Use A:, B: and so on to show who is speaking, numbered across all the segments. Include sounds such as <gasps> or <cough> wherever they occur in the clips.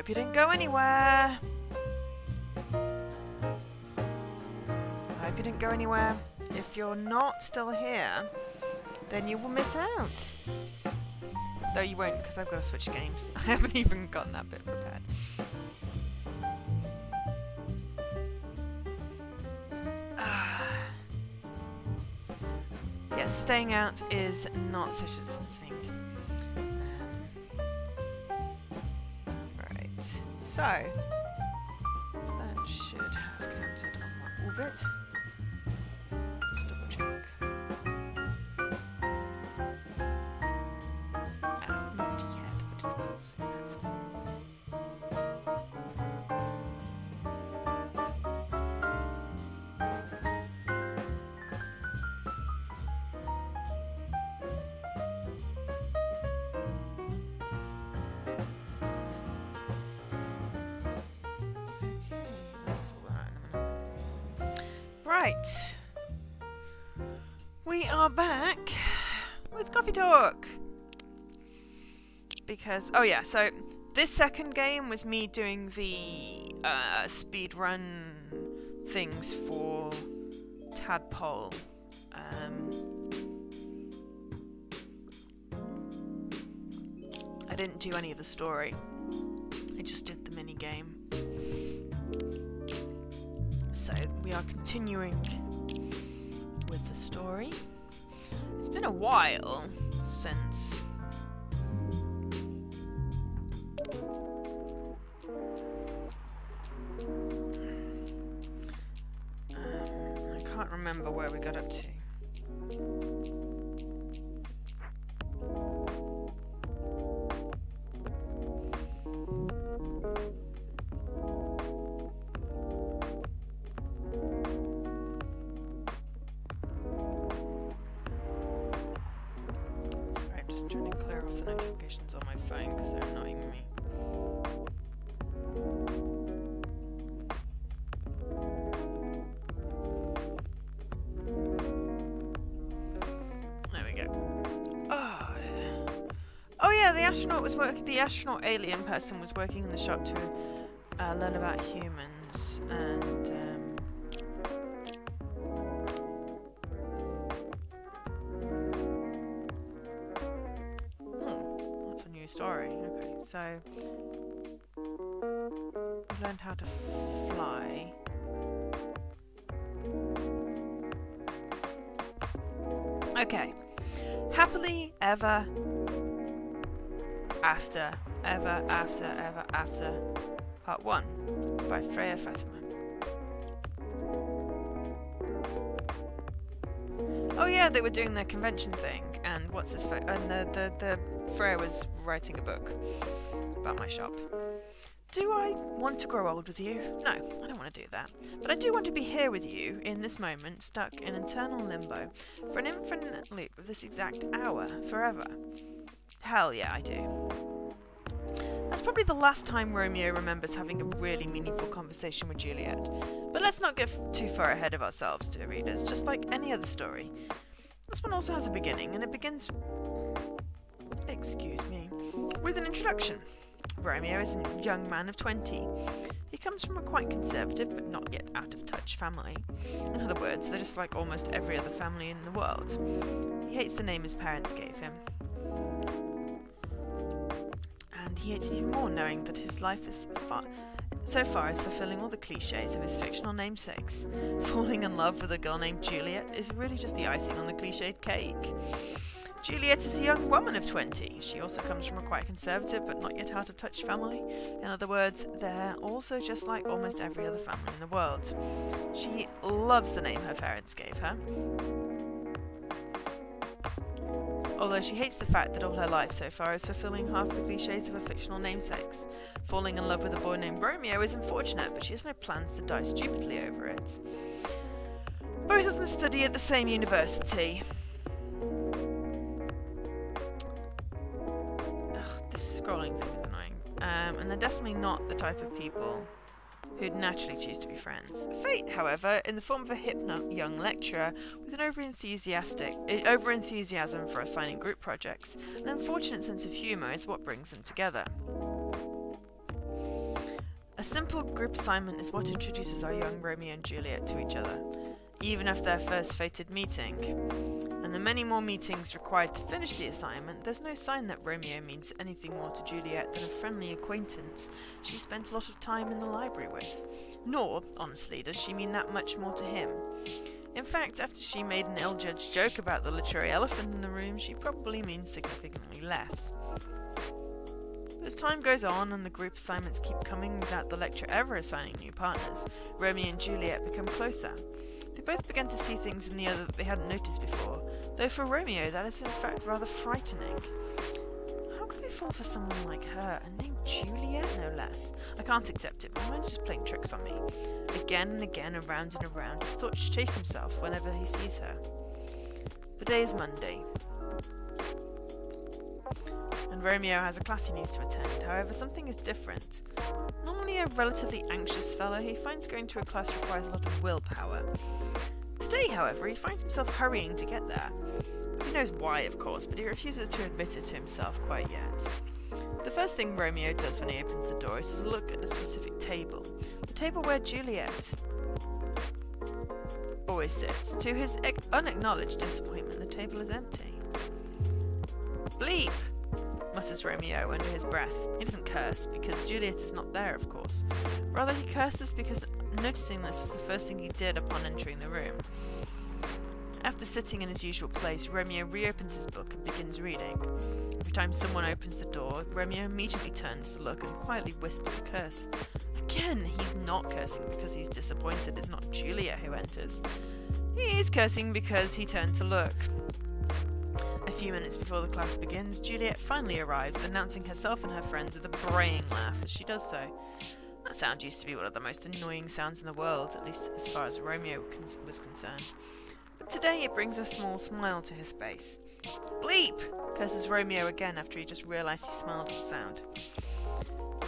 A: Hope you didn't go anywhere. I hope you didn't go anywhere. If you're not still here, then you will miss out. Though you won't, because I've got to switch games. <laughs> I haven't even gotten that bit prepared. <sighs> yes, staying out is not social distancing. So that should have counted on my orbit. Because, oh yeah, so this second game was me doing the uh, speed run things for Tadpole. Um, I didn't do any of the story. I just did the mini game. So we are continuing with the story. It's been a while astronaut alien person was working in the shop to uh, learn about humans and. Um, Hmm, that's a new story. Okay, so learned how to fly. Okay, happily ever after, ever after, ever after, part one by Freya Fatima. Oh yeah, they were doing their convention thing, and what's this? And the the the Freya was writing a book about my shop. Do I want to grow old with you? No, I don't want to do that. But I do want to be here with you in this moment, stuck in eternal limbo, for an infinite loop of this exact hour, forever. Hell yeah, I do. That's probably the last time Romeo remembers having a really meaningful conversation with Juliet. But let's not get too far ahead of ourselves, dear readers. Just like any other story, this one also has a beginning, and it begins. Excuse me. With an introduction. Romeo is a young man of 20. He comes from a quite conservative but not yet out of touch family. In other words, they're just like almost every other family in the world. He hates the name his parents gave him. He hates it even more knowing that his life is far, so far is fulfilling all the cliches of his fictional namesakes. <laughs> Falling in love with a girl named Juliet is really just the icing on the cliched cake. Juliet is a young woman of 20. She also comes from a quite conservative but not yet out of touch family. In other words, they're also just like almost every other family in the world. She loves the name her parents gave her. Although she hates the fact that all her life so far is fulfilling half the cliches of her fictional namesakes. Falling in love with a boy named Romeo is unfortunate, but she has no plans to die stupidly over it. Both of them study at the same university. Ugh, this scrolling thing is annoying. Um, and they're definitely not the type of people who'd naturally choose to be friends. Fate, however, in the form of a hip young lecturer with an over-enthusiastic, uh, over-enthusiasm for assigning group projects, an unfortunate sense of humour is what brings them together. A simple group assignment is what introduces our young Romeo and Juliet to each other, even after their first fated meeting. And the many more meetings required to finish the assignment, there's no sign that Romeo means anything more to Juliet than a friendly acquaintance she spent a lot of time in the library with. Nor, honestly, does she mean that much more to him. In fact, after she made an ill judged joke about the literary elephant in the room, she probably means significantly less. As time goes on and the group assignments keep coming without the lecturer ever assigning new partners, Romeo and Juliet become closer. They both began to see things in the other that they hadn't noticed before, though for Romeo that is in fact rather frightening. How could I fall for someone like her, and named Juliet no less? I can't accept it, my mind's just playing tricks on me. Again and again, around and around, his thoughts chase himself whenever he sees her. The day is Monday and Romeo has a class he needs to attend. However, something is different. Normally a relatively anxious fellow, he finds going to a class requires a lot of willpower. Today, however, he finds himself hurrying to get there. He knows why, of course, but he refuses to admit it to himself quite yet. The first thing Romeo does when he opens the door is to look at a specific table. The table where Juliet always sits. To his unacknowledged disappointment, the table is empty. Bleep! Mutters Romeo under his breath. He doesn't curse, because Juliet is not there, of course. Rather, he curses because noticing this was the first thing he did upon entering the room. After sitting in his usual place, Romeo reopens his book and begins reading. Every time someone opens the door, Romeo immediately turns to look and quietly whispers a curse. Again, he's not cursing because he's disappointed it's not Juliet who enters. He's cursing because he turned to look. A few minutes before the class begins, Juliet finally arrives, announcing herself and her friends with a braying laugh as she does so. That sound used to be one of the most annoying sounds in the world, at least as far as Romeo was concerned. But today it brings a small smile to his face. Bleep! curses Romeo again after he just realised he smiled at the sound.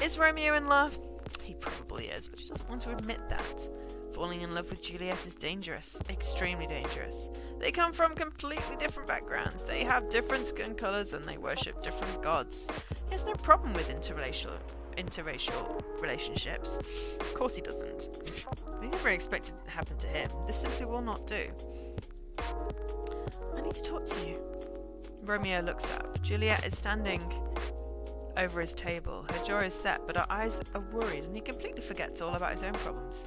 A: Is Romeo in love? He probably is, but he doesn't want to admit that. Falling in love with Juliet is dangerous, extremely dangerous. They come from completely different backgrounds, they have different skin colours, and they worship different gods. He has no problem with interracial, interracial relationships. Of course he doesn't. We never expected it to happen to him. This simply will not do. I need to talk to you. Romeo looks up. Juliet is standing over his table. Her jaw is set, but her eyes are worried, and he completely forgets all about his own problems.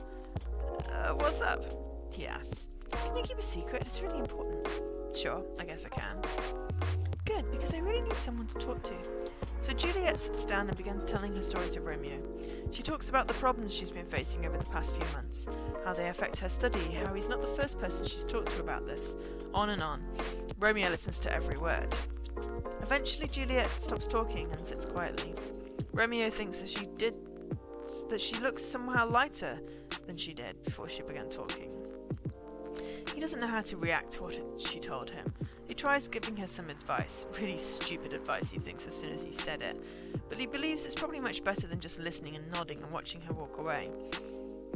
A: Uh, what's up? He asks. Can you keep a secret? It's really important. Sure, I guess I can. Good, because I really need someone to talk to. So Juliet sits down and begins telling her story to Romeo. She talks about the problems she's been facing over the past few months, how they affect her study, how he's not the first person she's talked to about this, on and on. Romeo listens to every word. Eventually, Juliet stops talking and sits quietly. Romeo thinks that she did that she looks somehow lighter than she did before she began talking. He doesn't know how to react to what she told him. He tries giving her some advice, really stupid advice he thinks as soon as he said it, but he believes it's probably much better than just listening and nodding and watching her walk away.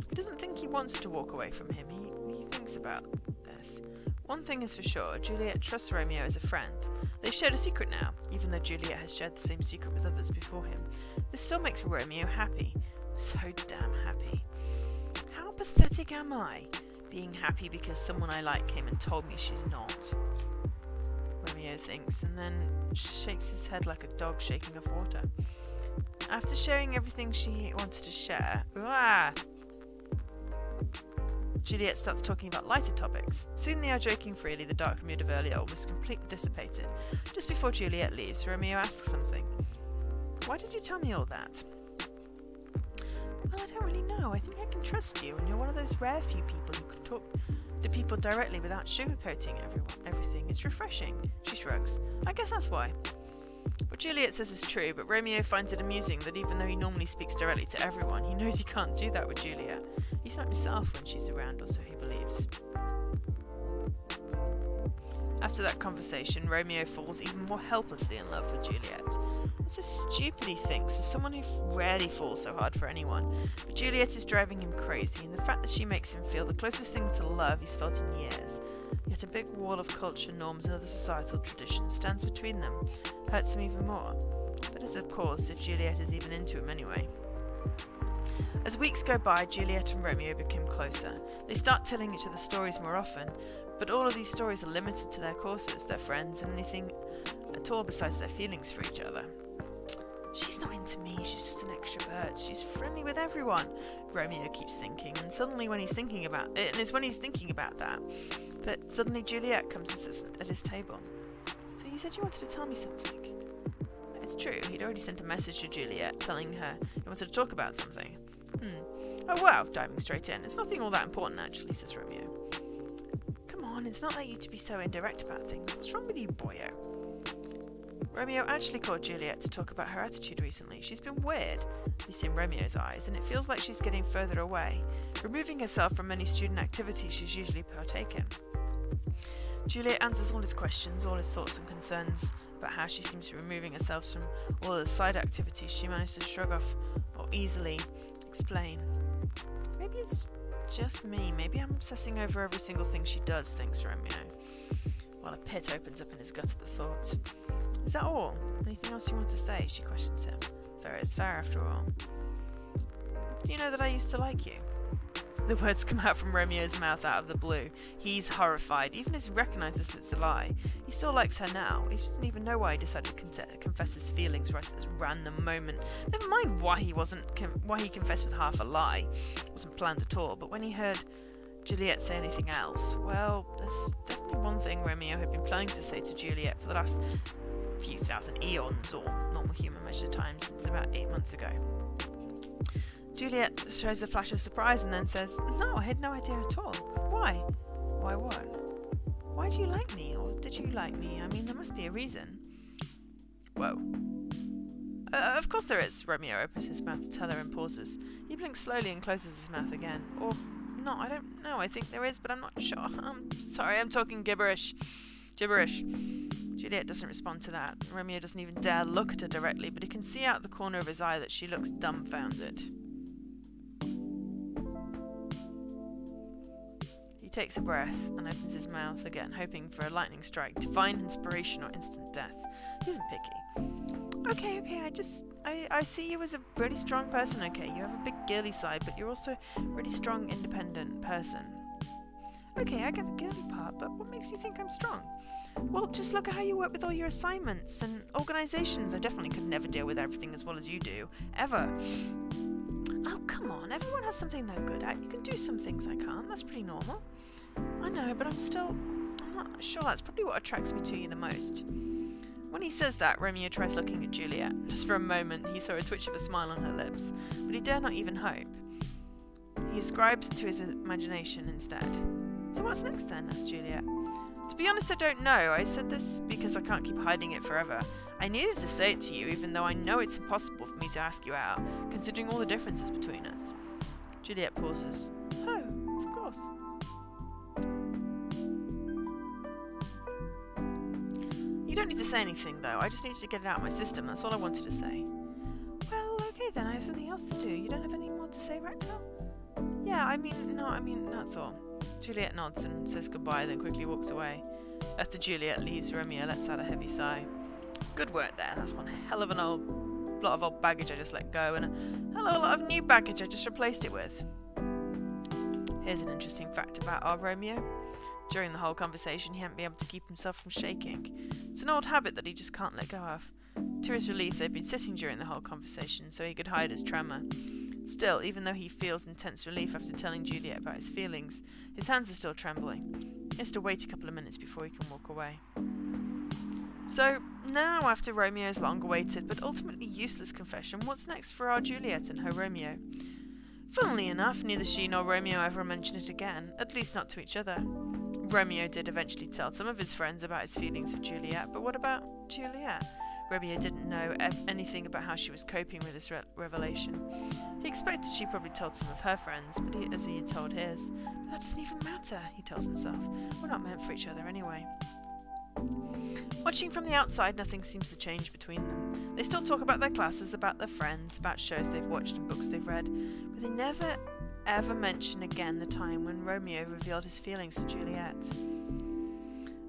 A: He doesn't think he wants to walk away from him, he, he thinks about this. One thing is for sure, Juliet trusts Romeo as a friend. They've shared a secret now, even though Juliet has shared the same secret with others before him. This still makes Romeo happy. So damn happy. How pathetic am I? Being happy because someone I like came and told me she's not. Romeo thinks, and then shakes his head like a dog shaking off water. After sharing everything she wanted to share, ah, Juliet starts talking about lighter topics. Soon they are joking freely, the dark mood of earlier almost completely dissipated. Just before Juliet leaves, Romeo asks something. Why did you tell me all that? Well, I don't really know. I think I can trust you, and you're one of those rare few people who can talk to people directly without sugarcoating everyone, everything. It's refreshing. She shrugs. I guess that's why. What Juliet says is true, but Romeo finds it amusing that even though he normally speaks directly to everyone, he knows he can't do that with Juliet. He's not himself when she's around, or so he believes. After that conversation, Romeo falls even more helplessly in love with Juliet. It's a stupid he thinks, as someone who rarely falls so hard for anyone, but Juliet is driving him crazy, and the fact that she makes him feel the closest thing to love he's felt in years, yet a big wall of culture, norms, and other societal traditions stands between them, hurts him even more. But as of course if Juliet is even into him anyway. As weeks go by, Juliet and Romeo become closer. They start telling each other stories more often, but all of these stories are limited to their courses, their friends, and anything at all besides their feelings for each other. She's not into me, she's just an extrovert. She's friendly with everyone. Romeo keeps thinking, and suddenly when he's thinking about it, and it's when he's thinking about that, that suddenly Juliet comes and sits at his table. So you said you wanted to tell me something. It's true, he'd already sent a message to Juliet telling her he wanted to talk about something. Hmm. Oh wow, diving straight in. It's nothing all that important actually, says Romeo. On, it's not like you to be so indirect about things. What's wrong with you, boyo? Romeo actually called Juliet to talk about her attitude recently. She's been weird, you see in Romeo's eyes, and it feels like she's getting further away, removing herself from any student activities she's usually partaken. Juliet answers all his questions, all his thoughts and concerns about how she seems to be removing herself from all the side activities she managed to shrug off or easily explain. Maybe it's just me. Maybe I'm obsessing over every single thing she does, thinks Romeo, while a pit opens up in his gut at the thought. Is that all? Anything else you want to say? She questions him. Fair is fair, after all. Do you know that I used to like you? The words come out from Romeo's mouth out of the blue. He's horrified, even as he recognises it's a lie. He still likes her now. He doesn't even know why he decided to confess his feelings right at this random moment. Never mind why he wasn't why he confessed with half a lie. It wasn't planned at all. But when he heard Juliet say anything else, well, there's definitely one thing Romeo had been planning to say to Juliet for the last few thousand eons, or normal human measured time, since about eight months ago. Juliet shows a flash of surprise and then says, No, I had no idea at all. Why? Why what? Why do you like me? Or did you like me? I mean, there must be a reason. Whoa. Uh, of course there is, Romeo opens his mouth to tell her and pauses. He blinks slowly and closes his mouth again. Or, no, I don't know. I think there is, but I'm not sure. <laughs> I'm sorry, I'm talking gibberish. Gibberish. Juliet doesn't respond to that. Romeo doesn't even dare look at her directly, but he can see out the corner of his eye that she looks dumbfounded. He takes a breath and opens his mouth again, hoping for a lightning strike, divine inspiration, or instant death. He isn't picky. Okay, okay, I just. I, I see you as a really strong person, okay? You have a big girly side, but you're also a really strong, independent person. Okay, I get the girly part, but what makes you think I'm strong? Well, just look at how you work with all your assignments and organisations. I definitely could never deal with everything as well as you do. Ever. Oh, come on. Everyone has something they're good at. You can do some things I can't. That's pretty normal. I know, but I'm still. I'm not sure. That's probably what attracts me to you the most. When he says that, Romeo tries looking at Juliet. Just for a moment, he saw a twitch of a smile on her lips, but he dare not even hope. He ascribes to his imagination instead. So what's next then? asked Juliet. To be honest, I don't know. I said this because I can't keep hiding it forever. I needed to say it to you, even though I know it's impossible for me to ask you out, considering all the differences between us. Juliet pauses. Oh, of course. You don't need to say anything, though. I just needed to get it out of my system. That's all I wanted to say. Well, okay then. I have something else to do. You don't have any more to say right now? Yeah, I mean, no, I mean, that's all. Juliet nods and says goodbye, then quickly walks away. After Juliet leaves, Romeo lets out a heavy sigh. Good work there. That's one hell of an old lot of old baggage I just let go, and a hell of a lot of new baggage I just replaced it with. Here's an interesting fact about our Romeo. During the whole conversation, he hadn't been able to keep himself from shaking. It's an old habit that he just can't let go of. To his relief, they'd been sitting during the whole conversation, so he could hide his tremor. Still, even though he feels intense relief after telling Juliet about his feelings, his hands are still trembling. He has to wait a couple of minutes before he can walk away. So, now after Romeo's long awaited but ultimately useless confession, what's next for our Juliet and her Romeo? Funnily enough, neither she nor Romeo ever mention it again, at least not to each other. Romeo did eventually tell some of his friends about his feelings for Juliet, but what about Juliet? Romeo didn't know anything about how she was coping with this re- revelation. He expected she probably told some of her friends, but he, as he had told his. But that doesn't even matter, he tells himself. We're not meant for each other anyway. Watching from the outside, nothing seems to change between them. They still talk about their classes, about their friends, about shows they've watched and books they've read, but they never ever mention again the time when Romeo revealed his feelings to Juliet.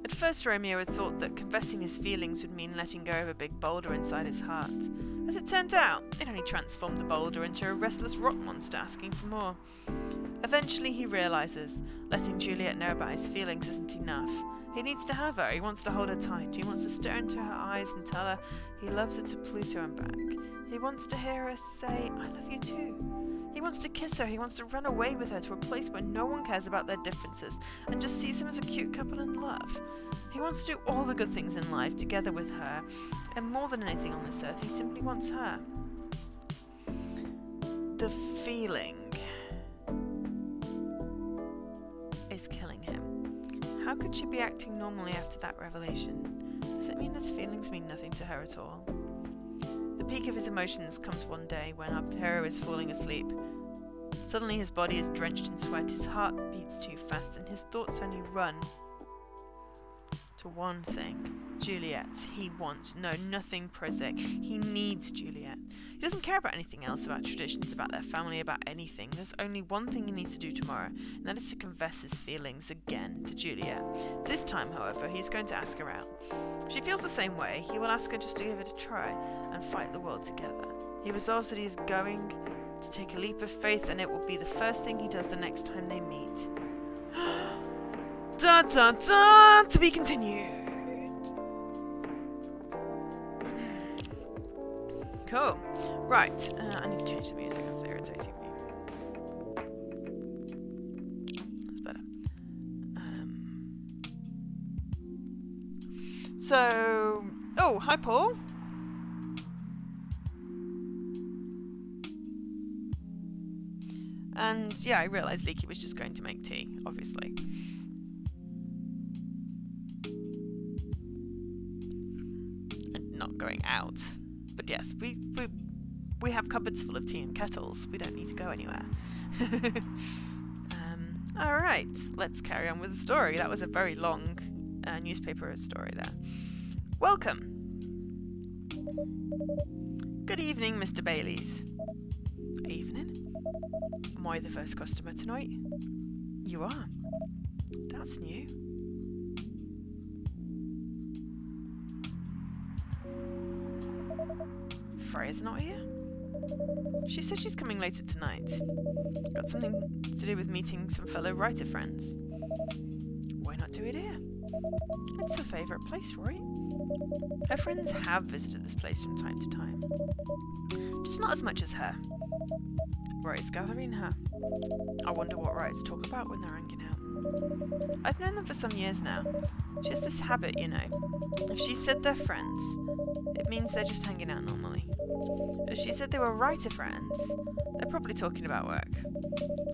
A: At first, Romeo had thought that confessing his feelings would mean letting go of a big boulder inside his heart, As it turned out, it only transformed the boulder into a restless rock monster asking for more. Eventually, he realizes letting Juliet know about his feelings isn't enough. He needs to have her, he wants to hold her tight, he wants to stare into her eyes and tell her he loves her to Pluto and back. He wants to hear her say, I love you too. He wants to kiss her, he wants to run away with her to a place where no one cares about their differences and just sees them as a cute couple in love. He wants to do all the good things in life together with her, and more than anything on this earth, he simply wants her. The feeling is killing him. How could she be acting normally after that revelation? Does it mean his feelings mean nothing to her at all? Peak of his emotions comes one day when our hero is falling asleep. Suddenly his body is drenched in sweat, his heart beats too fast, and his thoughts only run to one thing Juliet. He wants, no, nothing Prozac. He needs Juliet. He doesn't care about anything else, about traditions, about their family, about anything. There's only one thing he needs to do tomorrow, and that is to confess his feelings again to Juliet. This time, however, he's going to ask her out. If she feels the same way, he will ask her just to give it a try and fight the world together. He resolves that he is going to take a leap of faith, and it will be the first thing he does the next time they meet. Da da da! To be continued. <sighs> Cool. Right. Uh, I need to change the music. That's irritating me. That's better. Um. So. Oh, hi, Paul. And yeah, I realised Leekie was just going to make tea, obviously. And not going out. But yes, we, we, we have cupboards full of tea and kettles. We don't need to go anywhere. <laughs> um, Alright, let's carry on with the story. That was a very long uh, newspaper story there. Welcome. Good evening, Mr. Baileys. Evening? Am I the first customer tonight? You are. That's new. Freya's not here? She said she's coming later tonight. Got something to do with meeting some fellow writer friends. Why not do it here? It's her favourite place, right? Her friends have visited this place from time to time. Just not as much as her. Roy's gathering her. I wonder what writers talk about when they're hanging out. I've known them for some years now. She has this habit, you know. If she said they're friends, it means they're just hanging out normally. She said they were writer friends, they're probably talking about work,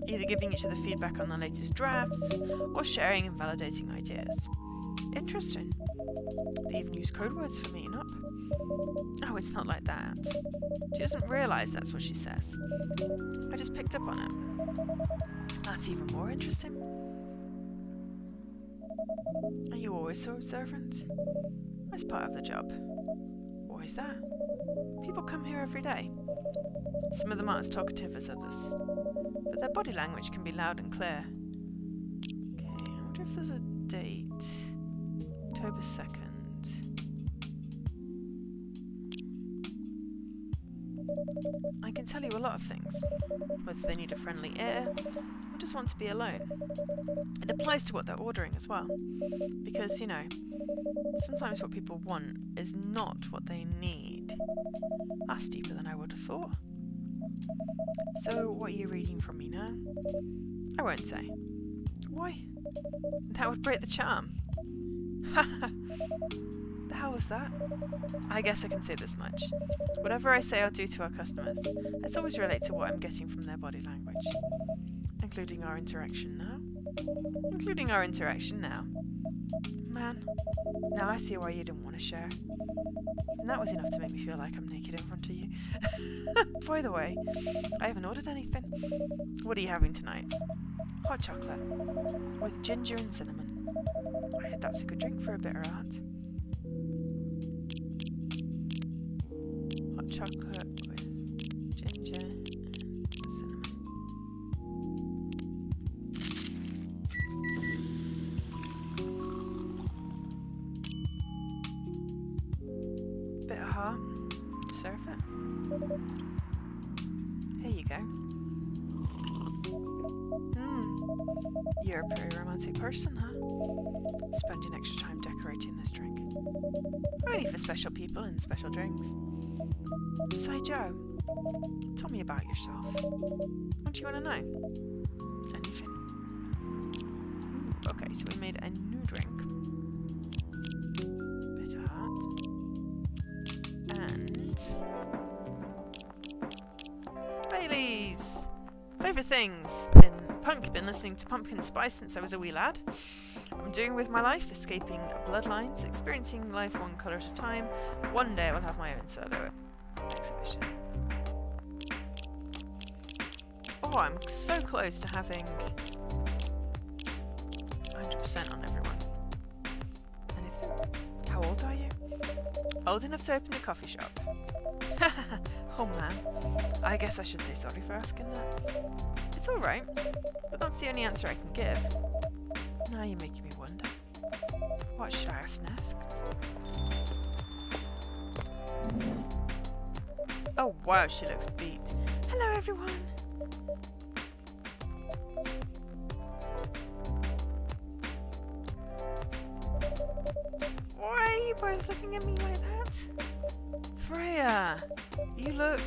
A: either giving each other feedback on the latest drafts or sharing and validating ideas. Interesting. They even use code words for meeting up. Oh, it's not like that. She doesn't realise that's what she says. I just picked up on it. That's even more interesting. Are you always so observant? That's part of the job. Is that? People come here every day. Some of them aren't as talkative as others, but their body language can be loud and clear. Okay, I wonder if there's a date. October 2nd. I can tell you a lot of things, whether they need a friendly ear just want to be alone. It applies to what they're ordering as well, because, you know, sometimes what people want is not what they need. That's deeper than I would have thought. So, what are you reading from me now? I won't say. Why? That would break the charm. <laughs> the hell was that? I guess I can say this much. Whatever I say or do to our customers, let's always relate to what I'm getting from their body language. Including our interaction now. Including our interaction now. Man, now I see why you didn't want to share. And that was enough to make me feel like I'm naked in front of you. <laughs> By the way, I haven't ordered anything. What are you having tonight? Hot chocolate. With ginger and cinnamon. I heard that's a good drink for a bitter heart. Hot chocolate person, huh? Spending extra time decorating this drink. Only for special people and special drinks. Say, Joe, tell me about yourself. What do you want to know? Anything? Okay, so we made a new drink. Bitter heart. And... Bailey's! Favourite things? Punk, been listening to Pumpkin Spice since I was a wee lad. I'm doing with my life, escaping bloodlines, experiencing life one colour at a time. One day I will have my own solo exhibition. Oh, I'm so close to having 100% on everyone. Anything? How old are you? Old enough to open a coffee shop. <laughs> oh man, I guess I should say sorry for asking that. It's alright, but that's the only answer I can give. Now you're making me wonder. What should I ask next? Oh wow, she looks beat. Hello everyone! Why are you both looking at me like that? Freya, you look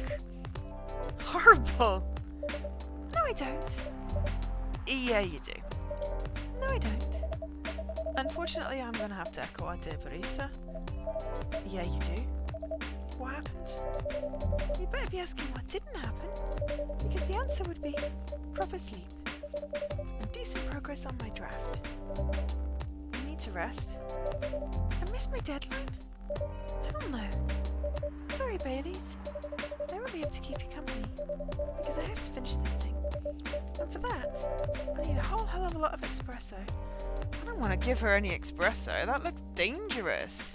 A: horrible. Don't. Yeah, you do. No, I don't. Unfortunately, I'm gonna have to echo our dear barista. Yeah, you do. What happened? You better be asking what didn't happen, because the answer would be proper sleep and decent progress on my draft. I need to rest. I missed my deadline. Hell no. Sorry, Baileys. I won't be able to keep you company, because I have to finish this thing. And for that, I need a whole hell of a lot of espresso. I don't want to give her any espresso. That looks dangerous.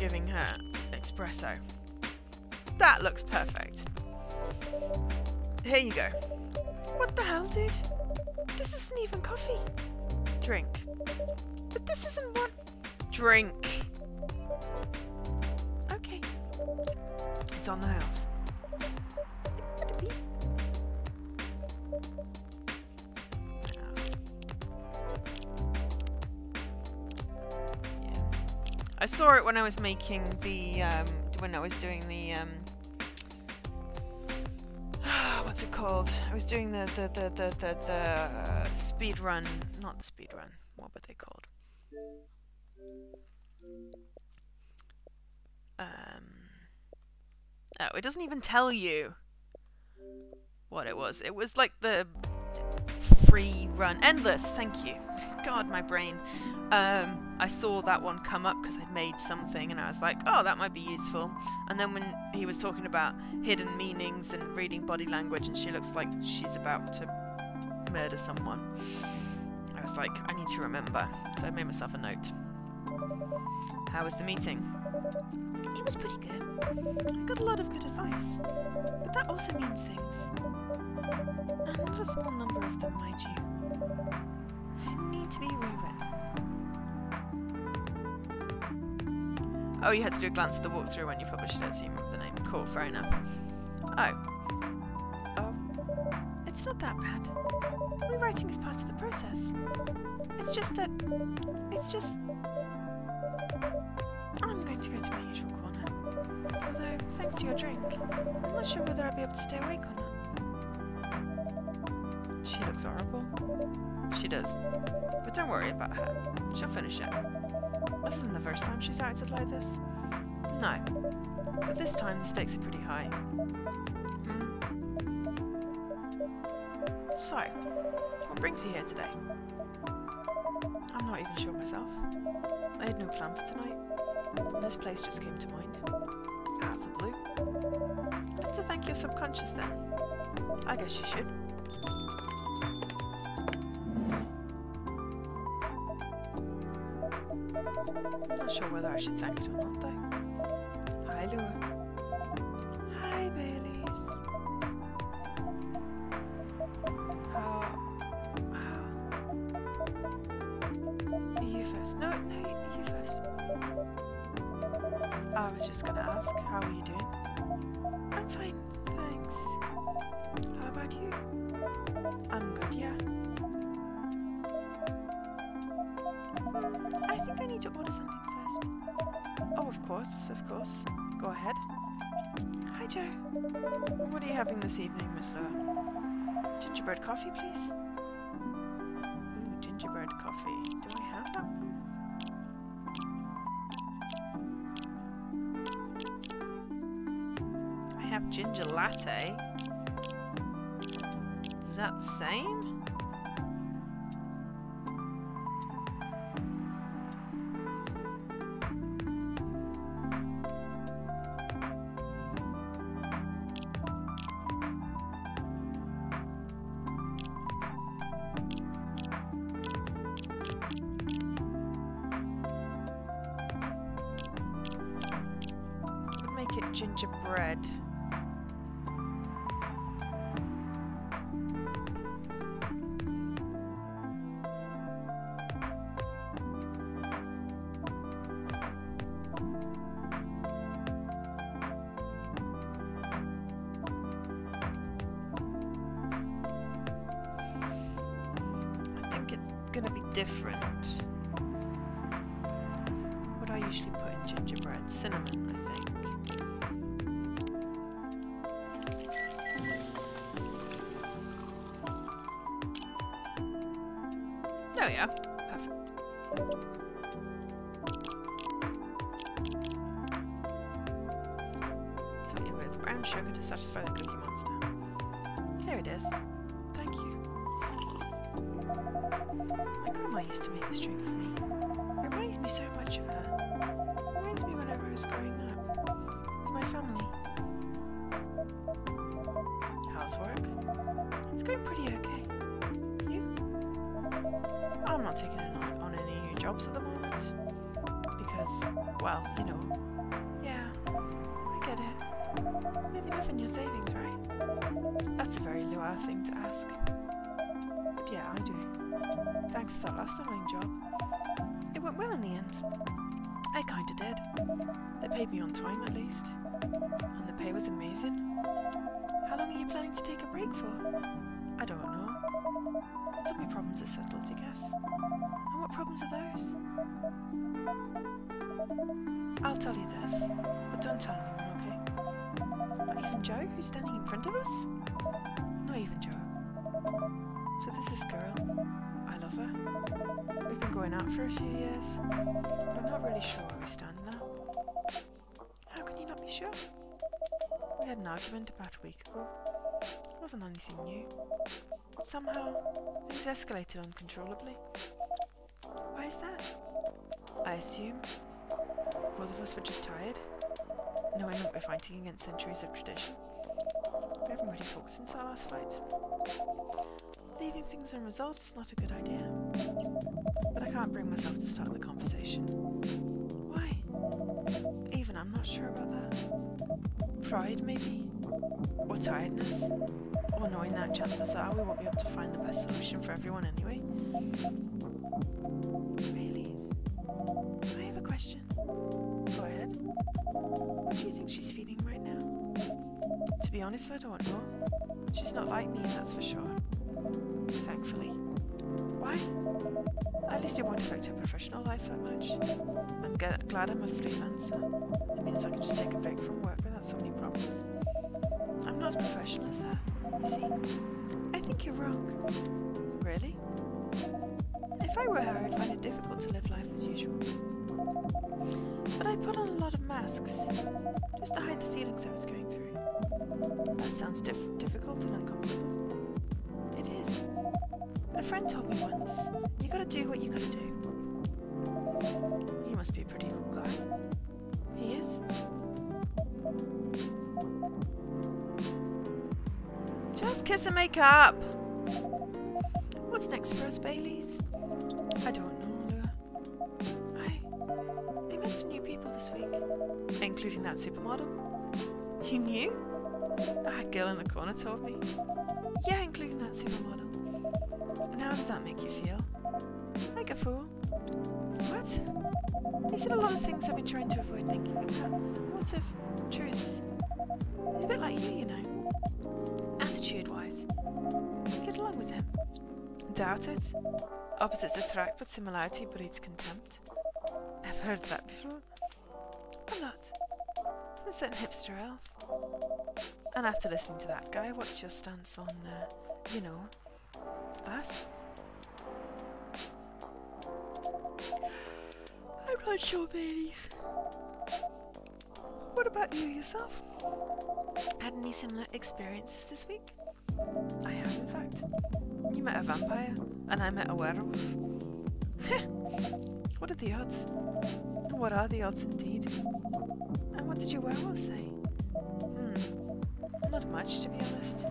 A: Giving her espresso. That looks perfect. I saw it when I was making the um, when I was doing the um, <sighs> what's it called? I was doing the the the the the, the uh, speed run, not the speed run. What were they called? Um. Oh, it doesn't even tell you what it was. It was like the free run, endless. Thank you. God, my brain. Um, I saw that one come up because I'd made something, and I was like, oh, that might be useful. And then when he was talking about hidden meanings and reading body language, and she looks like she's about to murder someone. I was like, I need to remember, so I made myself a note. How was the meeting? It was pretty good. I got a lot of good advice, but that also means things. And not a small number of them, mind you. I need to be rewritten. Oh, you had to do a glance at the walkthrough when you published it, so you remember the name. Cool, fair enough. Oh. Oh. It's not that bad. Rewriting is part of the process. It's just that... It's just... I'm going to go to my usual corner. Although, thanks to your drink, I'm not sure whether I'll be able to stay awake or not. Looks horrible. She does. But don't worry about her. She'll finish it. This isn't the first time she's acted like this. No. But this time the stakes are pretty high. Hmm. So, what brings you here today? I'm not even sure myself. I had no plan for tonight, and this place just came to mind. Out of the blue. I'd have to thank your subconscious then. I guess you should. Sure whether I should thank it or not, though. Lua? Coffee, please. Gingerbread. I think it's gonna be different. Brown sugar to satisfy the cookie monster. Here it is. Thank you. My grandma used to make this drink for me. It reminds me so much of her. Reminds me whenever I was growing up. With my family. How's work? It's going pretty okay. You? I'm not taking on, on any new jobs at the moment. Because, well, you know. Enough in your savings, right? That's a very Lua thing to ask. But yeah, I do. Thanks to that last sewing job. It went well in the end. I kinda did. They paid me on time at least. And the pay was amazing. How long are you planning to take a break for? I don't know. Until my problems are settled, I guess. And what problems are those? I'll tell you this, but don't tell anyone, Joe, who's standing in front of us? Not even Joe. So there's this girl. I love her. We've been going out for a few years, but I'm not really sure where we stand now. How can you not be sure? We had an argument about a week ago. It wasn't anything new. But somehow, things escalated uncontrollably. Why is that? I assume both of us were just tired, knowing that we're fighting against centuries of tradition. We haven't really talked since our last fight. Leaving things unresolved is not a good idea. But I can't bring myself to start the conversation. Why? Even I'm not sure about that. Pride, maybe? Or tiredness? Or knowing that chances are we won't be able to find the best solution for everyone anyway. Baileys, I have a question. To be honest, I don't know. She's not like me, that's for sure. Thankfully. Why? At least it won't affect her professional life that much. I'm glad I'm a freelancer. It means I can just take a break from work without so many problems. I'm not as professional as her, you see. I think you're wrong. Really? If I were her, I'd find it difficult to live life as usual. But I'd put on a lot of masks, just to hide the feelings I was going through. That sounds dif- difficult and uncomfortable. It is. But a friend told me once, you gotta do what you gotta do. He must be a pretty cool guy. He is. Just kiss and make up! What's next for us, Baileys? I don't know, Lua. I... I met some new people this week, including that supermodel. You knew? That girl in the corner told me. Yeah, including that supermodel. And how does that make you feel? Like a fool. What? He said a lot of things I've been trying to avoid thinking about. Lots of truths. He's a bit like you, you know. Attitude-wise. Get along with him. Doubt it. Opposites attract, but similarity breeds contempt. I've heard that before. A lot. A certain hipster elf. And after listening to that guy, what's your stance on, uh, you know, us? I'm not sure, Baileys. What about you yourself? Had any similar experiences this week? I have, in fact. You met a vampire, and I met a werewolf. <laughs> What are the odds? What are the odds indeed? And what did your werewolf say? Hmm, not much to be honest.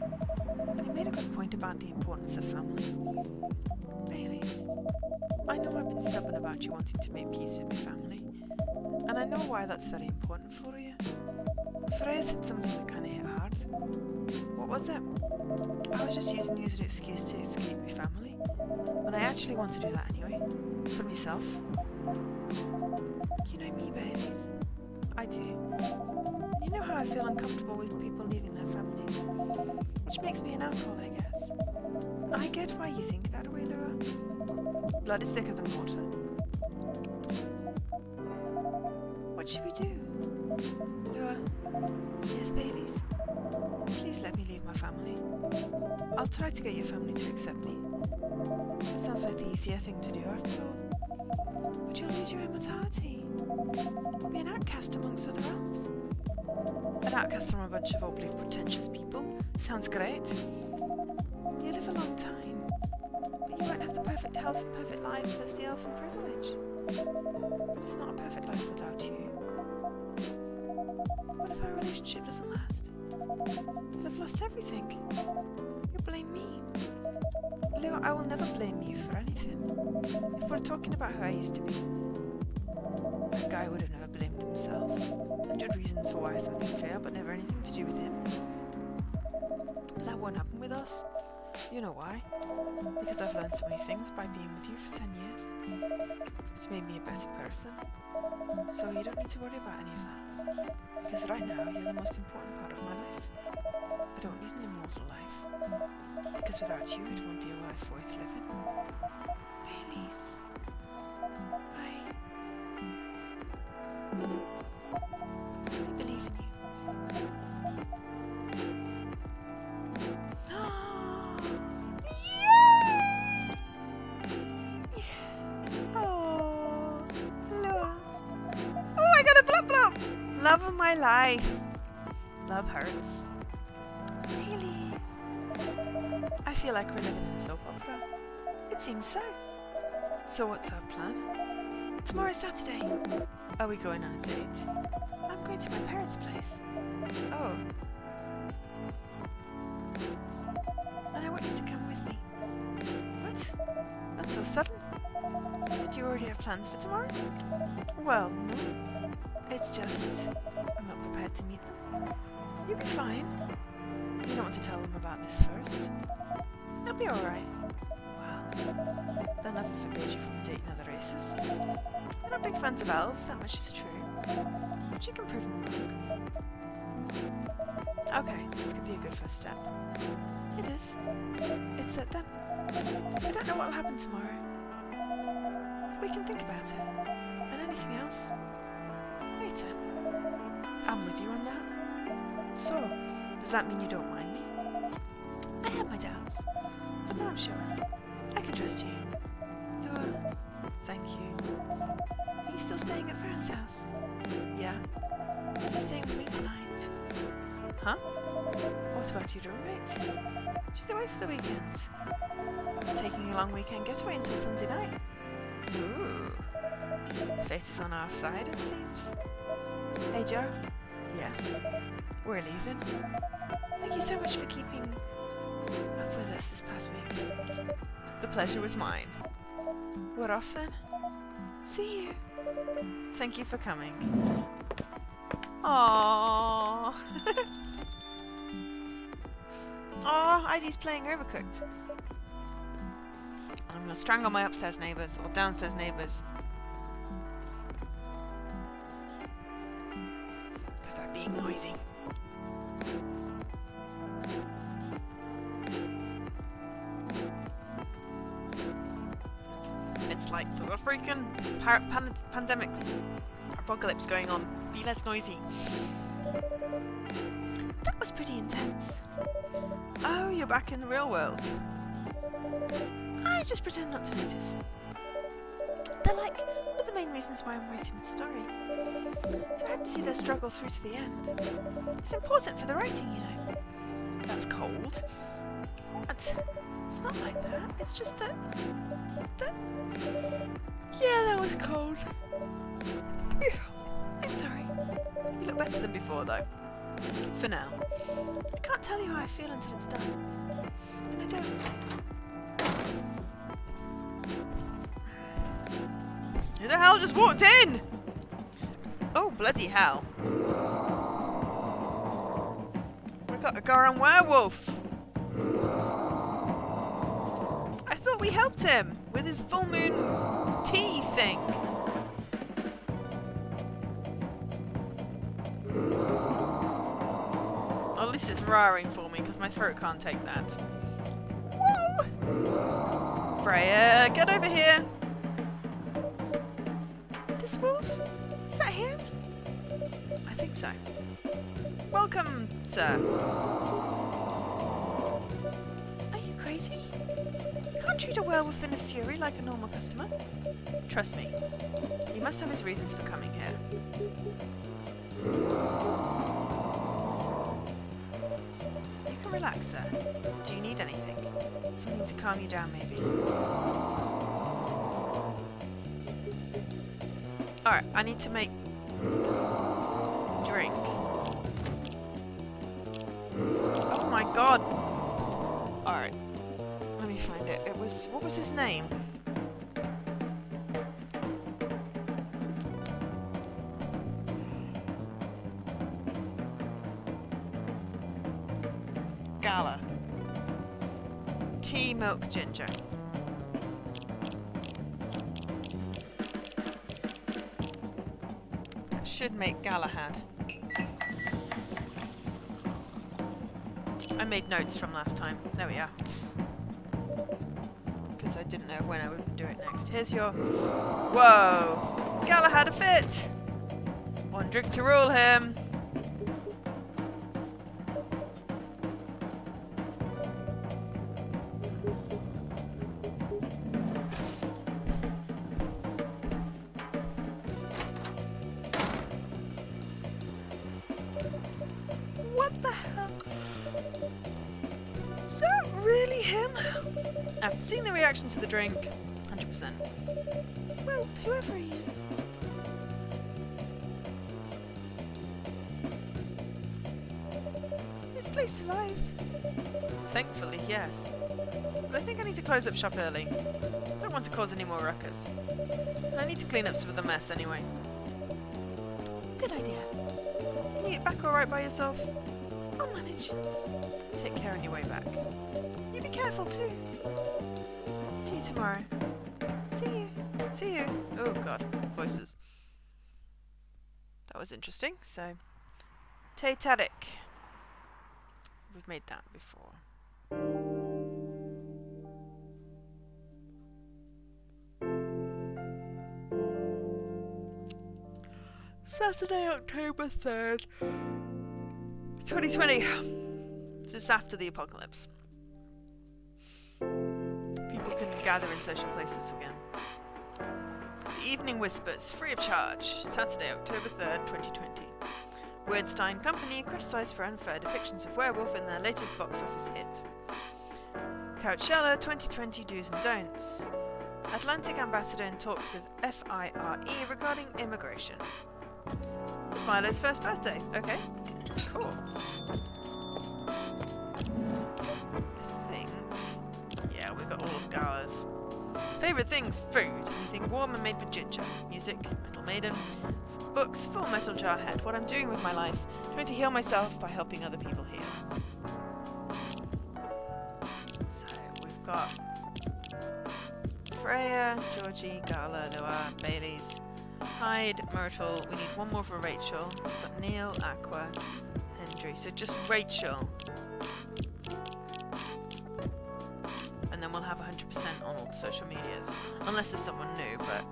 A: But he made a good point about the importance of family. Baileys, I know I've been stubborn about you wanting to make peace with my family, and I know why that's very important for you. Freya said something that kind of hit hard. What was it? I was just using you as an excuse to escape my family, when I actually want to do that anyway. For myself. You know me, Baileys. You know how I feel uncomfortable with people leaving their families. Which makes me an asshole, I guess. I get why you think that way, Lua. Blood is thicker than water. What should we do? Lua. Yes, Baileys. Please let me leave my family. I'll try to get your family to accept me. It sounds like the easier thing to do after all. But you'll lose your immortality. Be an outcast amongst other elves. An outcast from a bunch of overly pretentious people. Sounds great. You live a long time, but you won't have the perfect health and perfect life that's the elfin privilege. But it's not a perfect life without you. What if our relationship doesn't last? You'll have lost everything. You'll blame me. Leo, I will never blame you for anything. If we're talking about who I used to be, guy would have never blamed himself. Hundred reasons for why something failed, but never anything to do with him. But that won't happen with us. You know why? Because I've learned so many things by being with you for ten years. It's made me a better person. So you don't need to worry about any of that. Because right now, you're the most important part of my life. I don't need an immortal life. Because without you, it won't be a life worth living. Baileys. life. Love hurts. Really, I feel like we're living in a soap opera. It seems so. So what's our plan? Tomorrow's Saturday. Are we going on a date? I'm going to my parents' place. Oh. And I want you to come with me. What? That's so sudden. Did you already have plans for tomorrow? Well, no. It's just prepared to meet them. You'll be fine. You don't want to tell them about this first. It'll be alright. Well, they'll never forbid you from dating other races. They're not big fans of elves, that much is true. But you can prove them wrong. Hmm. Okay, this could be a good first step. It is. It's set then. I don't know what'll happen tomorrow. But we can think about it. And anything else? Later. I'm with you on that. So, does that mean you don't mind me? I had my doubts. But now I'm sure. I can trust you. You're... Thank you. Are you still staying at Fran's house? Yeah. You're staying with me tonight. Huh? What about your roommate? She's away for the weekend. Taking a long weekend getaway until Sunday night. Ooh. Fate is on our side, it seems. Hey, Joe. Yes. We're leaving. Thank you so much for keeping up with us this past week. The pleasure was mine. We're off then. See you. Thank you for coming. Aww. Oh, Ivy's playing Overcooked. I'm to strangle my upstairs neighbours, or downstairs neighbours. Pan pandemic apocalypse going on. Be less noisy. That was pretty intense. Oh, you're back in the real world. I just pretend not to notice. They're like one of the main reasons why I'm writing the story. So I have to see their struggle through to the end. It's important for the writing, you know. That's cold. What? It's not like that. It's just that... That... Yeah, that was cold. I'm sorry. You look better than before, though. For now. I can't tell you how I feel until it's done. And I don't. Who the hell just walked in? Oh, bloody hell. We got a Goron werewolf. I thought we helped him with his full moon tea thing. This is roaring for me because my throat can't take that. Whoa! Freya, get over here! This wolf? Is that him? I think so. Welcome, sir. Treat a werewolf in a fury like a normal customer. Trust me. He must have his reasons for coming here. You can relax, sir. Do you need anything? Something to calm you down, maybe? Alright, I need to make milk ginger. That should make Galahad. I made notes from last time. There we are. Because I didn't know when I would do it next. Here's your... Whoa! Galahad a fit! One drink to rule him! Yes. But I think I need to close up shop early. Don't want to cause any more ruckus. And I need to clean up some of the mess anyway. Good idea. Can you get back alright by yourself? I'll manage. Take care on your way back. You be careful too. See you tomorrow. See you. See you. Oh god, voices. That was interesting, so... Tatatic. We've made that before. Saturday, October 3rd, 2020. Just after the apocalypse. People can gather in social places again. The Evening Whispers, free of charge, Saturday, October 3rd, 2020. Wordstein Company criticised for unfair depictions of werewolf in their latest box office hit. Coachella 2020 do's and don'ts. Atlantic ambassador in talks with FIRE regarding immigration. Smiler's first birthday. Okay, cool. I think. Yeah, we've got all of Gala's. Favourite things food. Anything warm and made with ginger. Music, Metal Maiden. Books, Full Metal Jarhead. What I'm doing with my life. Trying to heal myself by helping other people heal. Got Freya, Georgie, Gala, Lua, Bailey's, Hyde, Myrtle. We need one more for Rachel. But Neil, Aqua, Hendry. So just Rachel. And then we'll have 100% on all the social medias. Unless there's someone new, but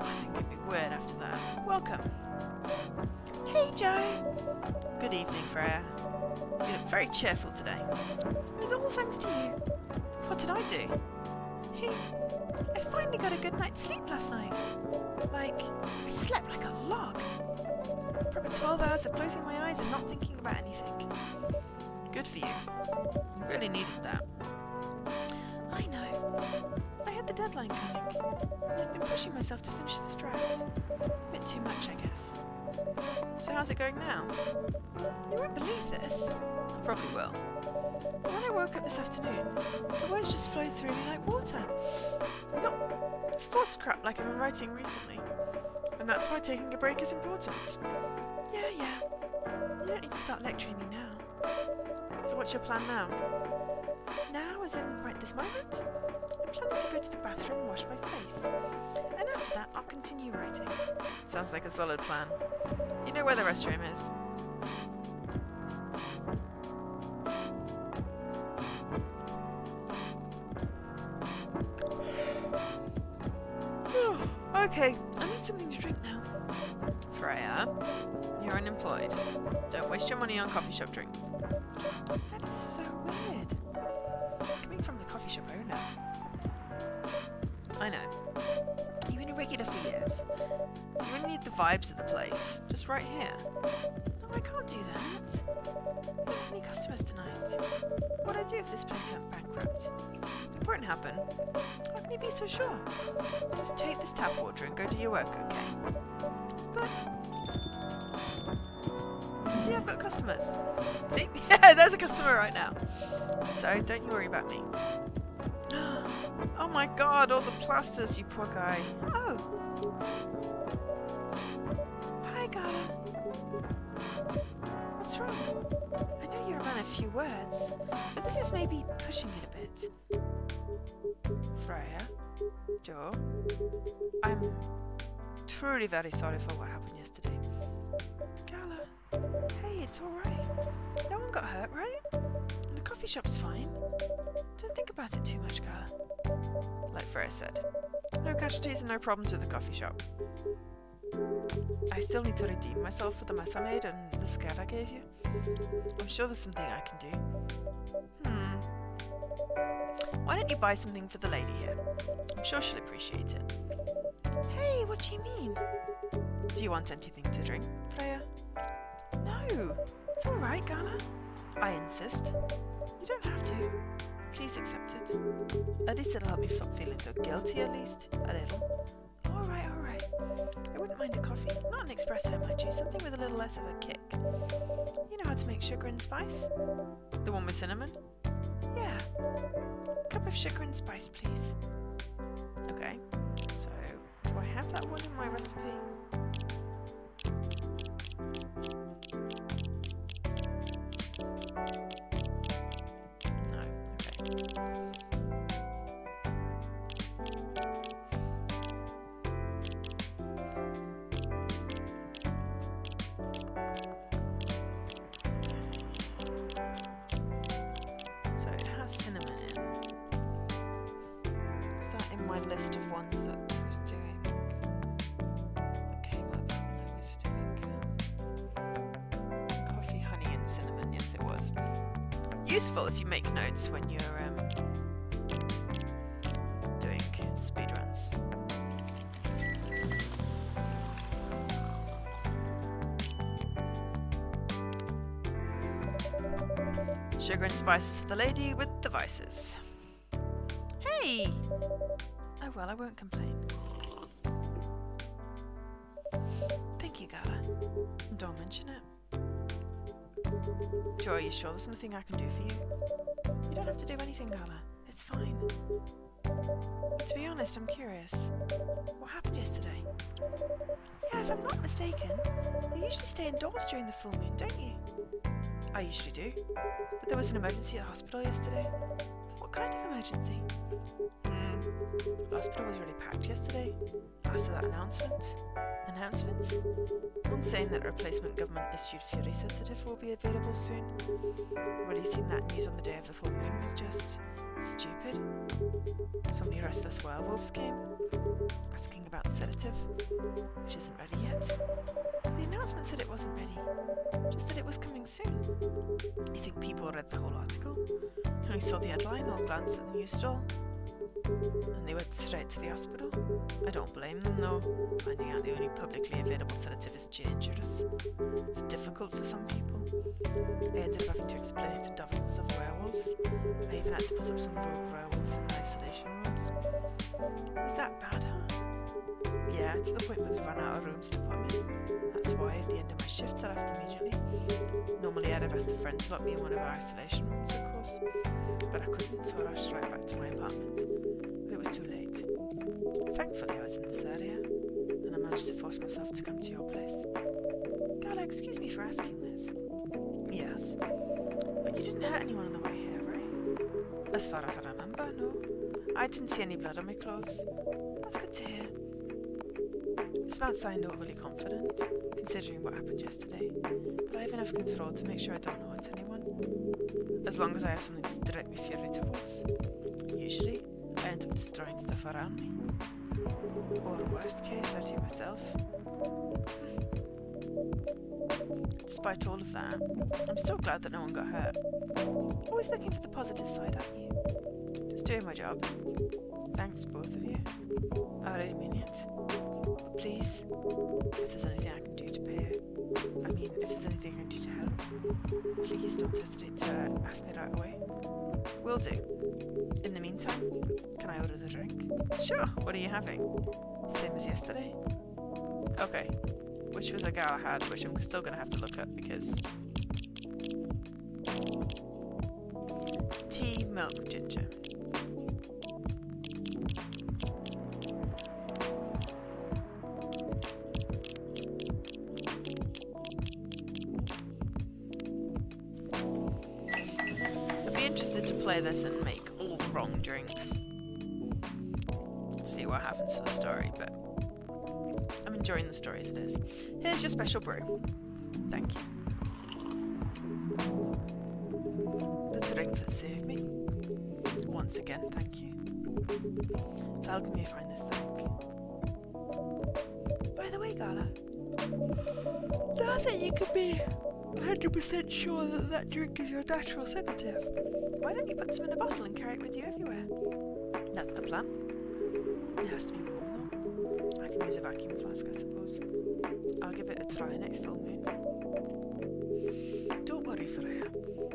A: I think it'd be weird after that. Welcome. Hey, Joe. Good evening, Freya. You look very cheerful today. It's all thanks to you. What did I do? Hey, I finally got a good night's sleep last night. Like, I slept like a log. Probably 12 hours of closing my eyes and not thinking about anything. Good for you. You really needed that. I know. I had the deadline coming, and I've been pushing myself to finish this draft. A bit too much, I guess. So how's it going now? You won't believe this. I probably will. When I woke up this afternoon, the words just flowed through me like water. Not forced crap like I've been writing recently. And that's why taking a break is important. Yeah, yeah. You don't need to start lecturing me now. So what's your plan now? Now, as in right this moment? Planning to go to the bathroom and wash my face. And after that, I'll continue writing. Sounds like a solid plan. You know where the restroom is. <sighs> okay, I need something to drink now. Freya, you're unemployed. Don't waste your money on coffee shop drinks. That is so weird. Coming from the coffee shop owner. I know. You've been a regular for years. You only need the vibes of the place. Just right here. No, I can't do that. Any customers tonight. What'd I do if this place went bankrupt? It won't happen. How can you be so sure? Just take this tap water and go do your work, okay? Good. See, I've got customers. See? <laughs> Yeah, there's a customer right now. So, don't you worry about me. <gasps> Oh my god, all the plasters, you poor guy. Oh. Hi, Gala. What's wrong? I know you're a man of few words, but this is maybe pushing it a bit. Freya, Joe, I'm truly very sorry for what happened yesterday. Gala, hey, it's alright. No one got hurt, right? Coffee shop's fine. Don't think about it too much, Gala. Like Freya said, no casualties and no problems with the coffee shop. I still need to redeem myself for the mess I made and the scare I gave you. I'm sure there's something I can do. Hmm. Why don't you buy something for the lady here? I'm sure she'll appreciate it. Hey, what do you mean? Do you want anything to drink, Freya? No, it's alright, Gala. I insist. You don't have to. Please accept it. At least it'll help me stop feeling so guilty, at least. A little. Alright, alright. I wouldn't mind a coffee. Not an espresso, mind you. Something with a little less of a kick. You know how to make sugar and spice? The one with cinnamon? Yeah. Cup of sugar and spice, please. Okay. So, do I have that one in my recipe? Sugar and spices for the lady with the vices. Hey! Oh well, I won't complain. Thank you, Gala. Don't mention it. Joy, are you sure there's nothing I can do for you? You don't have to do anything, Gala. It's fine. But to be honest, I'm curious. What happened yesterday? Yeah, if I'm not mistaken, you usually stay indoors during the full moon, don't you? I usually do. But there was an emergency at the hospital yesterday. What kind of emergency? Hmm. The hospital was really packed yesterday. After that announcement. Announcements? One saying that a replacement government issued Fury Sedative will be available soon. Releasing that news on the day of the full moon was just stupid. So many restless werewolves came, asking about the sedative, which isn't ready yet. The announcement said it wasn't ready, just that it was coming soon. You think people read the whole article? Only saw the headline or glanced at the news stall? And they went straight to the hospital? I don't blame them though. Finding out the only publicly available sedative is dangerous. It's difficult for some people. I ended up having to explain it to dozens of werewolves. I even had to put up some rogue werewolves in isolation rooms. Was that bad, huh? Yeah, to the point where they ran out of rooms to put me. That's why at the end of my shift I left immediately. Normally I'd have asked a friend to lock me in one of our isolation rooms, of course. But I couldn't, so I rushed right back to my apartment. But it was too late. Thankfully I was in this area, and I managed to force myself to come to your place. Gala, excuse me for asking this. Yes. But you didn't hurt anyone on the way here, right? As far as I remember, no. I didn't see any blood on my clothes. That's good to hear. It's about sound overly confident, considering what happened yesterday, but I have enough control to make sure I don't hurt anyone. As long as I have something to direct my fury towards. Usually, I end up destroying stuff around me. Or worst case, I do myself. <laughs> Despite all of that, I'm still glad that no one got hurt. Always looking for the positive side, aren't you? Just doing my job. Thanks, both of you. I really mean it. Please, if there's anything I can do to pay, I mean, if there's anything I can do to help, please don't hesitate to ask me right away. Will do. In the meantime, can I order the drink? Sure. What are you having? Same as yesterday. Okay. Which was a Galahad, which I'm still gonna have to look up because tea, milk, ginger. Play this and make all the wrong drinks. See what happens to the story, but I'm enjoying the story as it is. Here's your special brew. Thank you. The drink that saved me. Once again, thank you. For helping me find this drink. By the way, Gala, <gasps> now that you could be 100% sure that that drink is your natural sedative, why don't you put some in a bottle and carry it with you everywhere? That's the plan. It has to be warm though. I can use a vacuum flask, I suppose. I'll give it a try next full moon. Don't worry, Freya.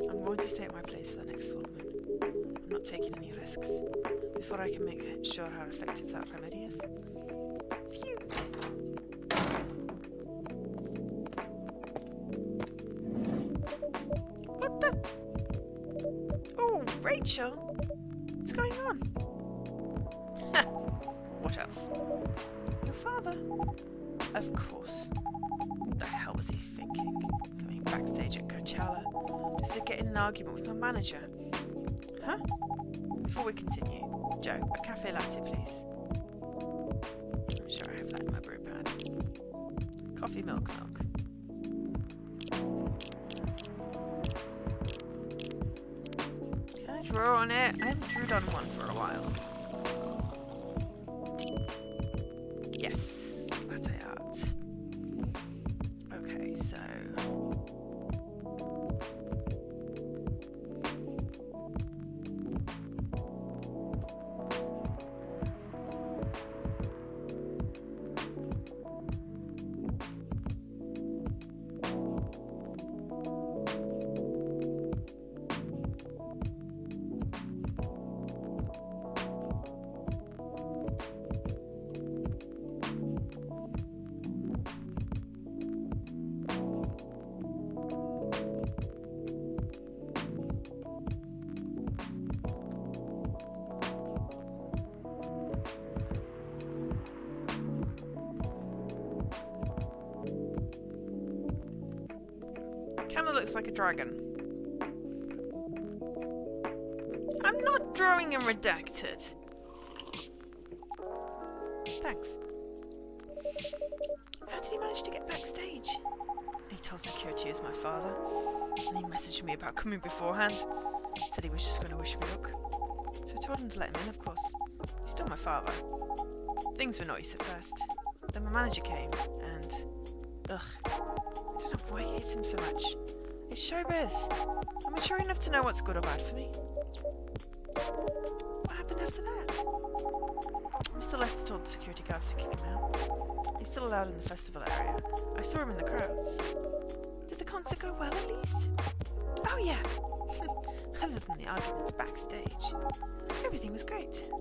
A: I'm going to stay at my place for the next full moon. I'm not taking any risks. Before I can make sure how effective that remedy is. Oh, Rachel! What's going on? What else? Your father? Of course. What the hell was he thinking? Coming backstage at Coachella just to get in an argument with my manager. Huh? Before we continue, Joe, a cafe latte, please. Dragon. I'm not drawing him redacted. Thanks. How did he manage to get backstage? He told security he was my father, and he messaged me about coming beforehand. Said he was just going to wish me luck. So I told him to let him in, of course. He's still my father. Things were nice at first. Then my manager came, and... Ugh. I don't know why he hates him so much. It's showbiz. I'm mature enough to know what's good or bad for me. What happened after that? Mr. Lester told the security guards to kick him out. He's still allowed in the festival area. I saw him in the crowds. Did the concert go well at least? Oh yeah. <laughs> Other than the arguments backstage. Everything was great.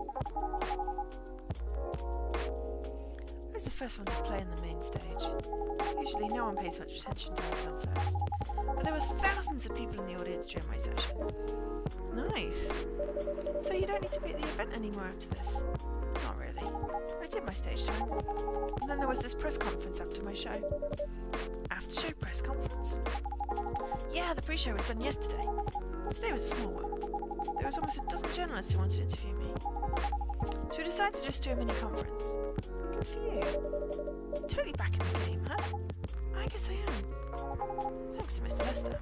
A: I was the first one to play in the main stage. Usually no one pays much attention to who's on first. But there were thousands of people in the audience during my session. Nice. So you don't need to be at the event anymore after this? Not really. I did my stage time. And then there was this press conference after my show. After show press conference. Yeah, the pre-show was done yesterday. Today was a small one. There was almost a dozen journalists who wanted to interview me. So we decided to just do a mini conference. Good for you. Totally back in the game, huh? I guess I am. Thanks to Mr. Lester.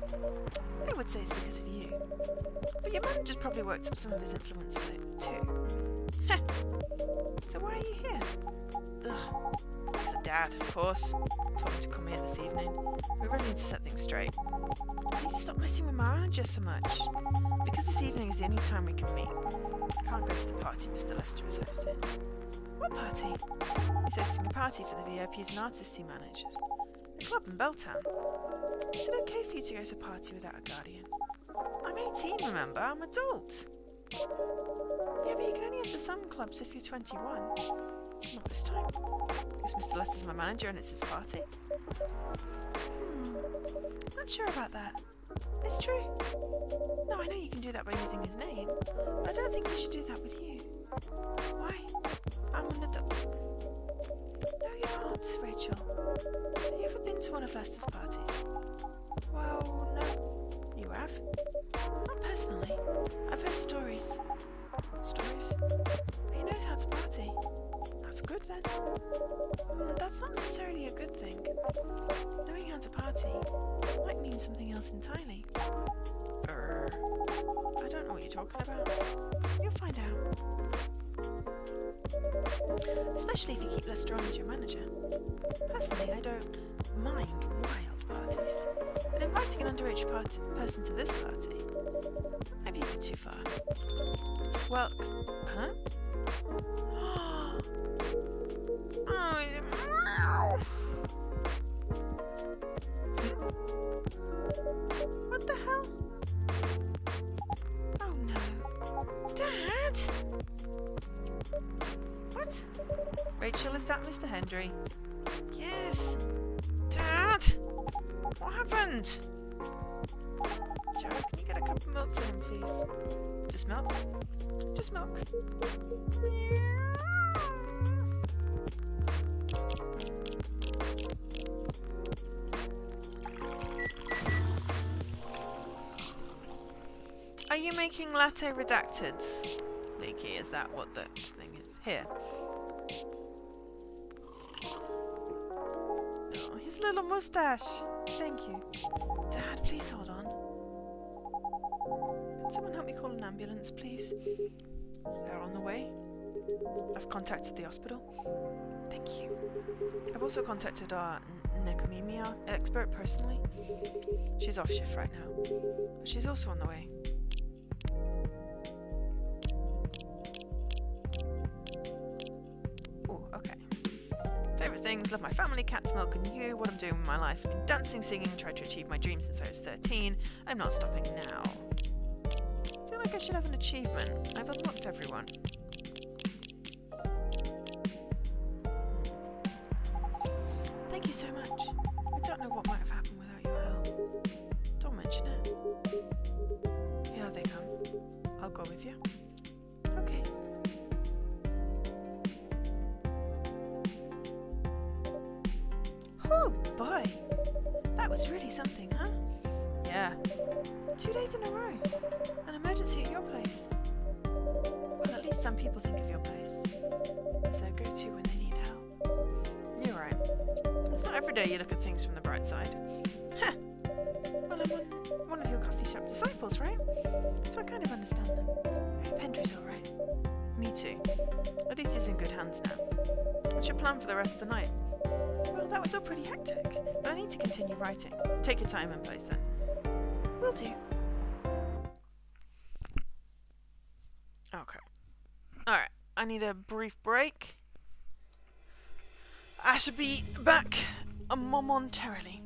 A: I would say it's because of you. But your manager's probably worked up some of his influence too. So why are you here? Ugh. Because of Dad, of course. Told me to come here this evening. We really need to set things straight. I need to stop messing with my manager so much. Because this evening is the only time we can meet. Can't go to the party Mr. Lester is hosting. What party? He's hosting a party for the VIPs and artists he manages. A club in Belltown. Is it okay for you to go to a party without a guardian? I'm 18, remember? I'm an adult. Yeah, but you can only enter some clubs if you're 21. Not this time. Because Mr. Lester's my manager and it's his party. Hmm. Not sure about that. It's true. No, I know you can do that by using his name, but I don't think you should do that with you. Why? I'm an adult. No, you're not, Rachel. Have you ever been to one of Lester's parties? Well, no. You have? Not personally. I've heard stories. Stories? He knows how to party. That's good then. Mm, that's not necessarily a good thing. Knowing how to party might mean something else entirely. Err. I don't know what you're talking about. You'll find out. Especially if you keep Lester on as your manager. Personally, I don't mind wild parties. But inviting an underage person to this party might be a bit too far. Well, huh? <gasps> <gasps> What the hell? Oh no. Dad? What? Rachel, is that Mr. Hendry? Yes. Dad? What happened? Joe, can you get a cup of milk for him, please? Just milk? Just milk. Meow. Making latte redacteds? Leaky, is that what the thing is? Here. Oh, his little mustache. Thank you. Dad, please hold on. Can someone help me call an ambulance, please? They're on the way. I've contacted the hospital. Thank you. I've also contacted our necromemia expert personally. She's off shift right now, but she's also on the way. Okay. Favorite things, love my family, cats, milk, and you. What I'm doing with my life. Been dancing, singing, tried to achieve my dreams since I was 13. I'm not stopping now. I feel like I should have an achievement. I've unlocked everyone. Thank you so much. I don't know what might have happened without your help. Don't mention it. Here they come. I'll go with you. Oh boy. That was really something, huh? Yeah. Two days in a row. An emergency at your place. Well, at least some people think of your place as their go-to when they need help. You're right. It's not every day you look at things from the bright side. Heh. Well, I'm one, one of your coffee shop disciples, right? So I kind of understand them. Hendry's alright. Me too. At least he's in good hands now. What's your plan for the rest of the night? Well, that was all pretty hectic, I need to continue writing. Take your time and place then. Will do. Okay. Alright, I need a brief break. I should be back momentarily.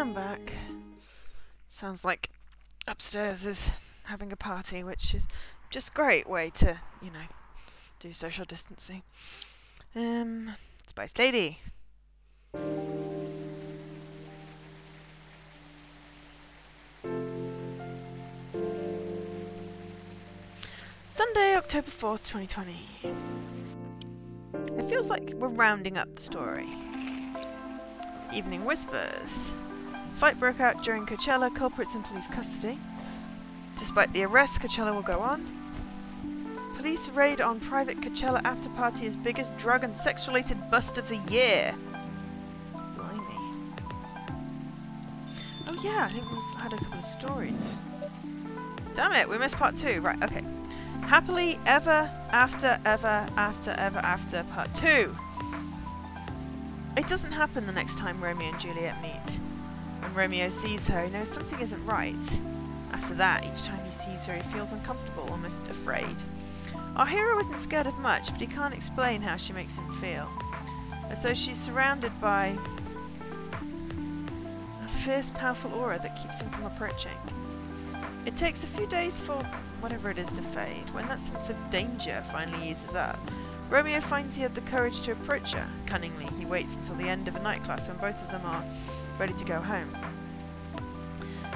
A: I'm back. Sounds like upstairs is having a party, which is just great way to, you know, do social distancing. Um, Spice Lady. Sunday, October 4th, 2020. It feels like we're rounding up the story. Evening Whispers. Fight broke out during Coachella, culprits in police custody. Despite the arrest, Coachella will go on. Police raid on private Coachella after party is biggest drug and sex-related bust of the year. Blimey. Oh yeah, I think we've had a couple of stories. Damn it, we missed part two. Right, okay. Happily ever after ever after ever after part two. It doesn't happen the next time Romeo and Juliet meet. When Romeo sees her, he knows something isn't right. After that, each time he sees her, he feels uncomfortable, almost afraid. Our hero isn't scared of much, but he can't explain how she makes him feel. As though she's surrounded by a fierce, powerful aura that keeps him from approaching. It takes a few days for whatever it is to fade. When that sense of danger finally eases up, Romeo finds he had the courage to approach her. Cunningly, he waits until the end of a night class when both of them are ready to go home.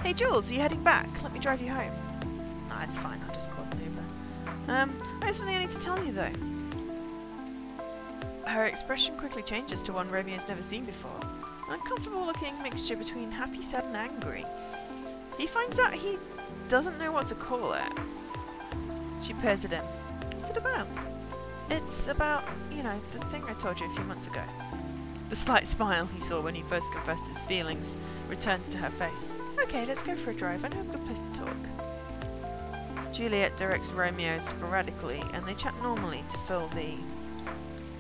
A: Hey Jules, are you heading back? Let me drive you home. Nah, it's fine, I'll just call an Uber. Um, I have something I need to tell you though. Her expression quickly changes to one Romeo's never seen before. An uncomfortable looking mixture between happy, sad and angry. He finds out he doesn't know what to call it. She peers at him. What's it about? It's about, you know, the thing I told you a few months ago. The slight smile he saw when he first confessed his feelings returns to her face. Okay, let's go for a drive. I know a good place to talk. Juliet directs Romeo sporadically, and they chat normally to fill the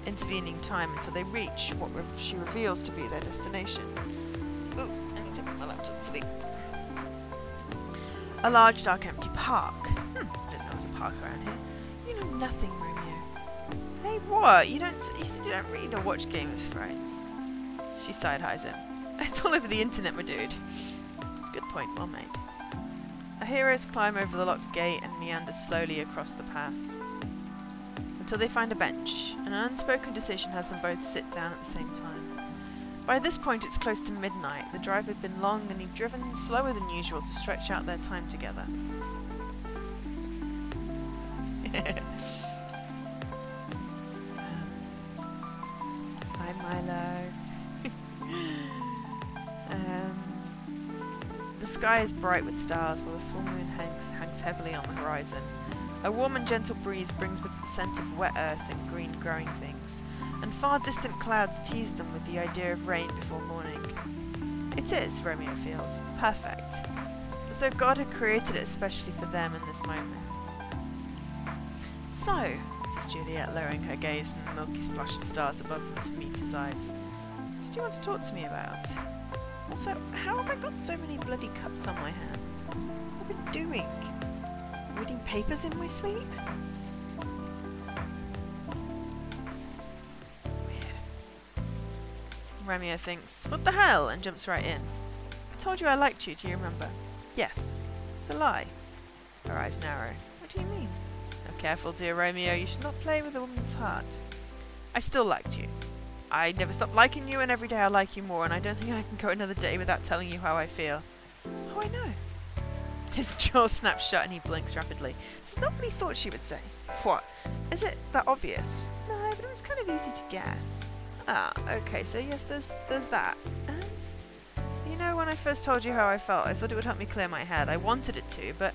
A: intervening time until they reach what re she reveals to be their destination. Ooh, I need to put my laptop to sleep. A large, dark, empty park. Hmm, didn't know there was a park around here. You know nothing, Romeo. What? You don't? You said you don't read or watch Game of Thrones. She side eyes him. It's <laughs> all over the internet, my dude. Good point, well made. Our heroes climb over the locked gate and meander slowly across the paths until they find a bench. And an unspoken decision has them both sit down at the same time. By this point it's close to midnight. The drive had been long and he'd driven slower than usual to stretch out their time together. <laughs> <laughs> sky is bright with stars while the full moon hangs, hangs heavily on the horizon. A warm and gentle breeze brings with it the scent of wet earth and green growing things, and far distant clouds tease them with the idea of rain before morning. It is, Romeo feels, perfect, as though God had created it especially for them in this moment. So, says Juliet, lowering her gaze from the milky splash of stars above them to meet his eyes, did you want to talk to me about? Also, how have I got so many bloody cuts on my hands? What have I been doing? Reading papers in my sleep? Weird. Romeo thinks, what the hell? and jumps right in. I told you I liked you, do you remember? Yes. It's a lie. Her eyes narrow. What do you mean? Oh, careful, dear Romeo, you should not play with a woman's heart. I still liked you. I never stopped liking you, and every day I like you more, and I don't think I can go another day without telling you how I feel. Oh, I know. His <laughs> jaw snaps shut and he blinks rapidly. It's not what he thought she would say. What? Is it that obvious? No, but it was kind of easy to guess. Ah, okay, so yes, there's there's that. And you know, when I first told you how I felt, I thought it would help me clear my head. I wanted it to, but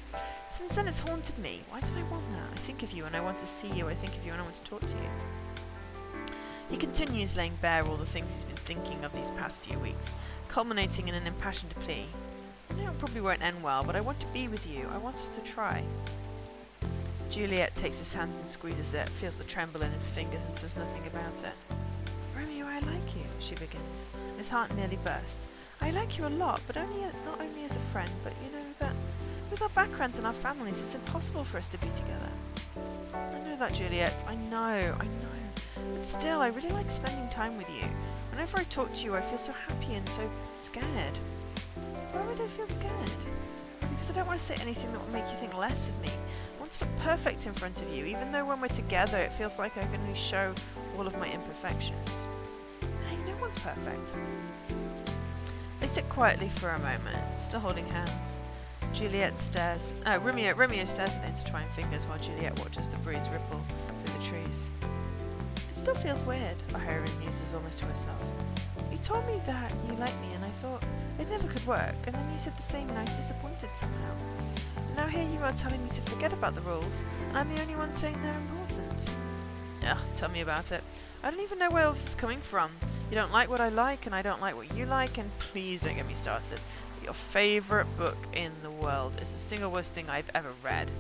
A: since then it's haunted me. Why did I want that? I think of you and I want to see you. I think of you and I want to talk to you. He continues laying bare all the things he's been thinking of these past few weeks, culminating in an impassioned plea. I know it probably won't end well, but I want to be with you. I want us to try. Juliet takes his hand and squeezes it, feels the tremble in his fingers and says nothing about it. Romeo, I like you, she begins. His heart nearly bursts. I like you a lot, but only not only as a friend, but you know that with our backgrounds and our families, it's impossible for us to be together. I know that, Juliet. I know, I know. But still, I really like spending time with you. Whenever I talk to you, I feel so happy and so scared. Why would I feel scared? Because I don't want to say anything that will make you think less of me. I want to look perfect in front of you, even though when we're together it feels like I can only show all of my imperfections. Hey, no one's perfect. They sit quietly for a moment, still holding hands. Juliet stares. Uh, Romeo, Romeo stares at the intertwined fingers while Juliet watches the breeze ripple through the trees. It still feels weird, Ahira muses almost to herself. You told me that you liked me, and I thought it never could work, and then you said the same night disappointed somehow. And now here you are telling me to forget about the rules, and I'm the only one saying they're important. Ugh, tell me about it. I don't even know where all this is coming from. You don't like what I like, and I don't like what you like, and please don't get me started. Your favourite book in the world is the single worst thing I've ever read.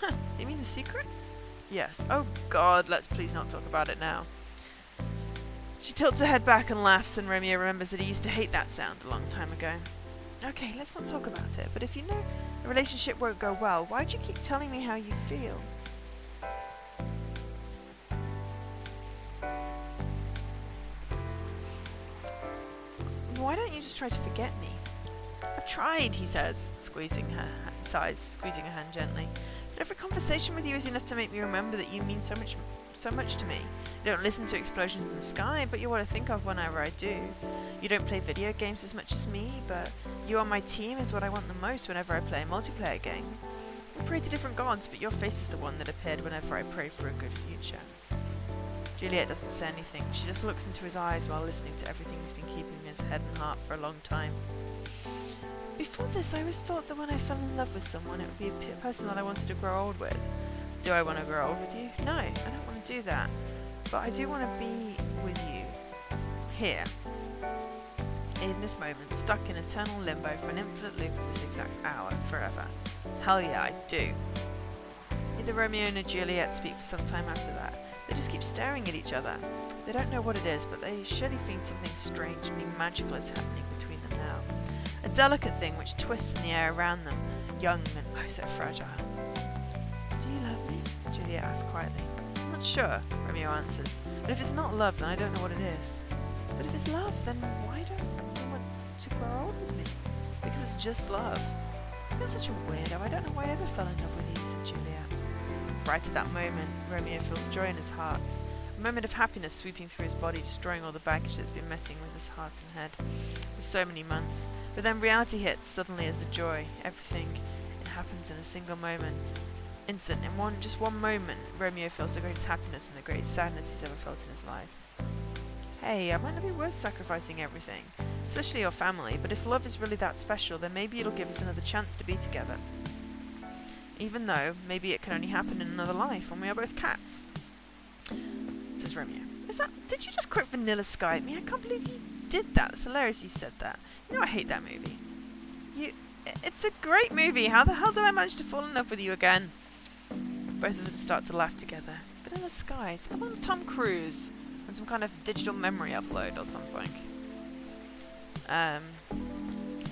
A: Huh, you mean The Secret? Yes. Oh god, let's please not talk about it now. She tilts her head back and laughs, and Romeo remembers that he used to hate that sound a long time ago. Okay, let's not talk about it, but if you know the relationship won't go well, why do you keep telling me how you feel? Why don't you just try to forget me? I've tried, he says, squeezing her sighs, squeezing her hand gently. But every conversation with you is enough to make me remember that you mean so much so much to me. You don't listen to explosions in the sky, but you're what I think of whenever I do. You don't play video games as much as me, but you on my team is what I want the most whenever I play a multiplayer game. We pray to different gods, but your face is the one that appeared whenever I pray for a good future. Juliet doesn't say anything. She just looks into his eyes while listening to everything he's been keeping in his head and heart for a long time. Before this, I always thought that when I fell in love with someone, it would be a person that I wanted to grow old with. Do I want to grow old with you? No, I don't want to do that. But I do want to be with you. Here. In this moment, stuck in eternal limbo for an infinite loop of this exact hour, forever. Hell yeah, I do. Neither Romeo nor Juliet speak for some time after that. They just keep staring at each other. They don't know what it is, but they surely feel something strange, being magical is happening between them now. A delicate thing which twists in the air around them, young and oh so fragile. Do you love me? Juliet asks quietly. I'm not sure, Romeo answers. But if it's not love, then I don't know what it is. But if it's love, then why don't you want to grow old with me? Because it's just love. You're such a weirdo. I don't know why I ever fell in love with you, said Juliet. Right at that moment, Romeo feels joy in his heart. A moment of happiness sweeping through his body, destroying all the baggage that's been messing with his heart and head for so many months. But then reality hits suddenly as a joy, everything. It happens in a single moment. Instant, in one just one moment, Romeo feels the greatest happiness and the greatest sadness he's ever felt in his life. Hey, it might not be worth sacrificing everything, especially your family, but if love is really that special, then maybe it'll give us another chance to be together. Even though, maybe it can only happen in another life when we are both cats. Says Romeo. Is that, did you just quote Vanilla Sky at me? I can't believe you did that. It's hilarious you said that. You know I hate that movie. You, it's a great movie. How the hell did I manage to fall in love with you again? Both of them start to laugh together. Vanilla Sky, is that one Tom Cruise? And some kind of digital memory upload or something. Um,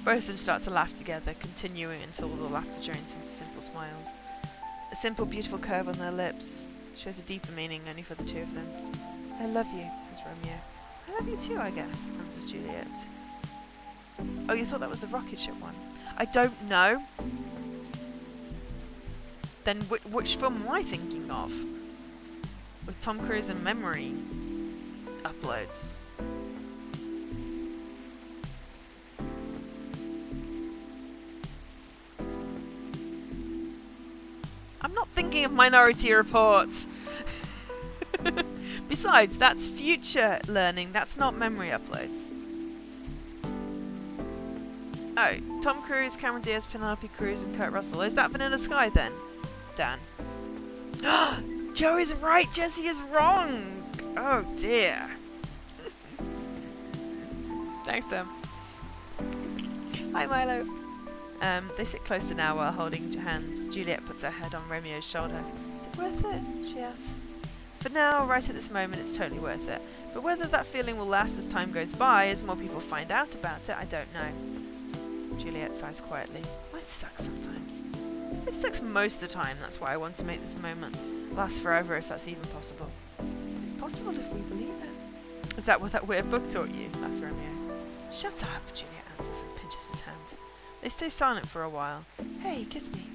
A: both of them start to laugh together, continuing until the laughter joins into simple smiles. A simple, beautiful curve on their lips shows a deeper meaning only for the two of them. I love you, says Romeo. I love you too, I guess, answers Juliet. Oh, you thought that was the rocket ship one? I don't know. Then wh which film am I thinking of? With Tom Cruise and memory uploads. I'm not thinking of Minority Report. <laughs> Besides, that's future learning, that's not memory uploads. Oh, Tom Cruise, Cameron Diaz, Penelope Cruz, and Kurt Russell. Is that Vanilla Sky then? Dan. <gasps> Joe is right, Jesse is wrong! Oh dear. <laughs> Thanks, Tim. Hi, Milo. Um, they sit closer now while holding hands. Juliet puts her head on Romeo's shoulder. Is it worth it? she asks. For now, right at this moment, it's totally worth it. But whether that feeling will last as time goes by, as more people find out about it, I don't know. Juliet sighs quietly. Life sucks sometimes. Life sucks most of the time, that's why I want to make this moment last forever if that's even possible. It's possible if we believe it. Is that what that weird book taught you? asks Romeo. Shut up, Juliet answers and pinches his hand. They stay silent for a while. Hey, kiss me.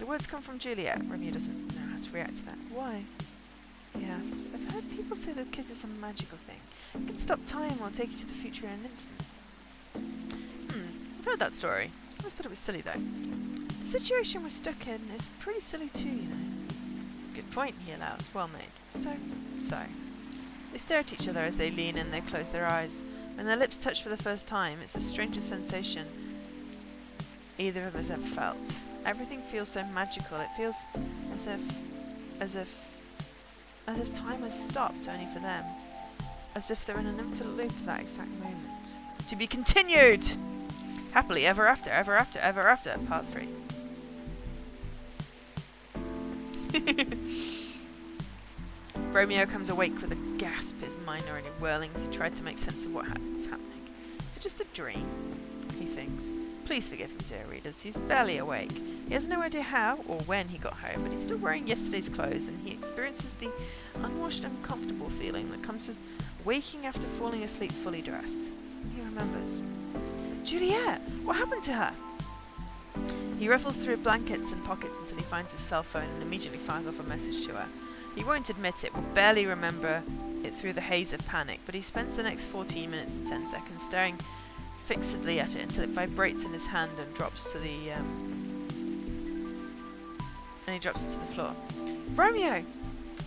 A: The words come from Juliet. Romeo doesn't know how to react to that. Why? Yes, I've heard people say that kiss is a magical thing. It can stop time or take you to the future in an instant. Hmm, I've heard that story. I always thought it was silly though. The situation we're stuck in is pretty silly too, you know. Good point, he allows. Well made. So, so. They stare at each other as they lean and they close their eyes. When their lips touch for the first time, it's the strangest sensation either of us ever felt. Everything feels so magical. It feels as if, as if, as if time has stopped only for them. As if they're in an infinite loop of that exact moment. To be continued! Happily ever after, ever after, ever after, part three. <laughs> Romeo comes awake with a gasp, his mind already whirling as he tried to make sense of what ha was happening. Is it just a dream? He thinks. Please forgive him, dear readers. He's barely awake. He has no idea how or when he got home, but he's still wearing yesterday's clothes, and he experiences the unwashed, uncomfortable feeling that comes with waking after falling asleep fully dressed. He remembers. Juliet! What happened to her? He ruffles through blankets and pockets until he finds his cell phone and immediately fires off a message to her. He won't admit it, will barely remember it through the haze of panic, but he spends the next 14 minutes and 10 seconds staring fixedly at it until it vibrates in his hand and drops to the um, and he drops it to the floor. Romeo!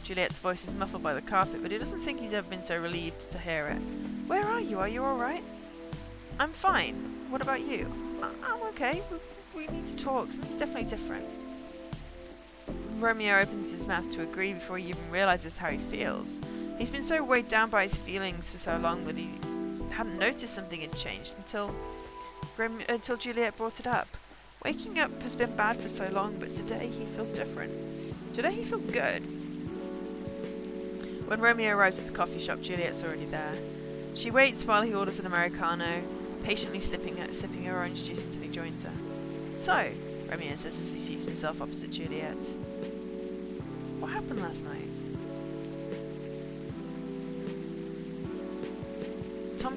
A: Juliet's voice is muffled by the carpet, but he doesn't think he's ever been so relieved to hear it. Where are you? Are you all right? I'm fine. What about you? I- I'm okay. We, we need to talk. Something's definitely different. Romeo opens his mouth to agree before he even realizes how he feels. He's been so weighed down by his feelings for so long that he hadn't noticed something had changed until Romeo, uh, until Juliet brought it up. Waking up has been bad for so long, but today he feels different. Today he feels good. When Romeo arrives at the coffee shop, Juliet's already there. She waits while he orders an Americano, patiently sipping her, sipping her orange juice until he joins her. So, Romeo says as he seats himself opposite Juliet. What happened last night?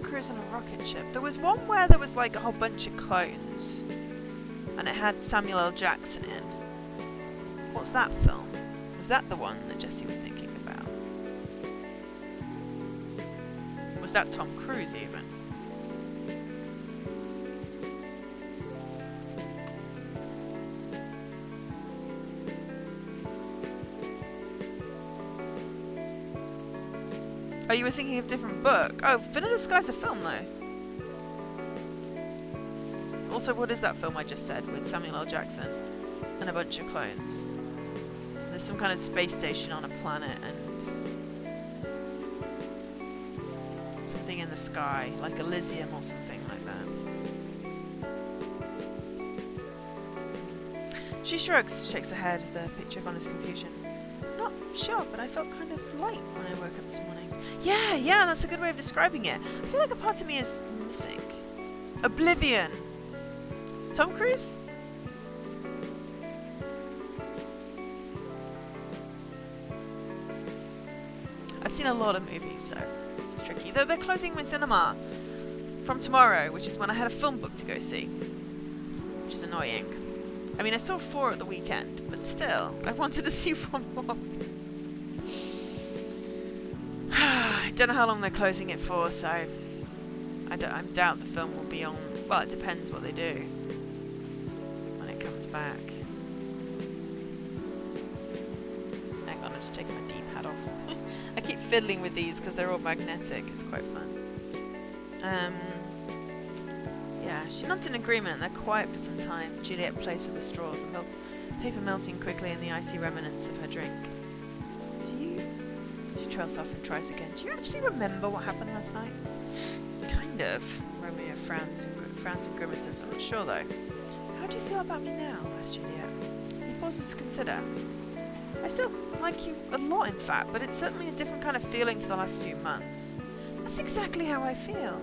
A: Cruise on a rocket ship. There was one where there was like a whole bunch of clones. And it had Samuel L. Jackson in. What's that film? Was that the one that Jesse was thinking about? Was that Tom Cruise even? Thinking of a different book. Oh, Vanilla Sky's a film, though. Also, what is that film I just said with Samuel L. Jackson and a bunch of clones? There's some kind of space station on a planet and something in the sky, like Elysium or something like that. She shrugs, shakes her head, the picture of honest confusion. Not sure, but I felt kind of light when I woke up this morning. Yeah, yeah, that's a good way of describing it. I feel like a part of me is missing. Oblivion. Tom Cruise? I've seen a lot of movies, so it's tricky. Though they're closing my cinema from tomorrow, which is when I had a film book to go see, which is annoying. I mean, I saw four at the weekend, but still, I wanted to see <laughs> one more. Don't know how long they're closing it for, so I, I doubt the film will be on. Well, it depends what they do when it comes back. Hang on, I'm just taking my hat off. <laughs> I keep fiddling with these because they're all magnetic. It's quite fun. Um, yeah, she's not in agreement. They're quiet for some time. Juliet plays with the straw, the paper melting quickly in the icy remnants of her drink. Do you? Trails off and tries again. Do you actually remember what happened last night? Kind of. Romeo frowns and, gr- frowns and grimaces. I'm not sure though. How do you feel about me now? asked Juliet. He pauses to consider. I still like you a lot, in fact, but it's certainly a different kind of feeling to the last few months. That's exactly how I feel.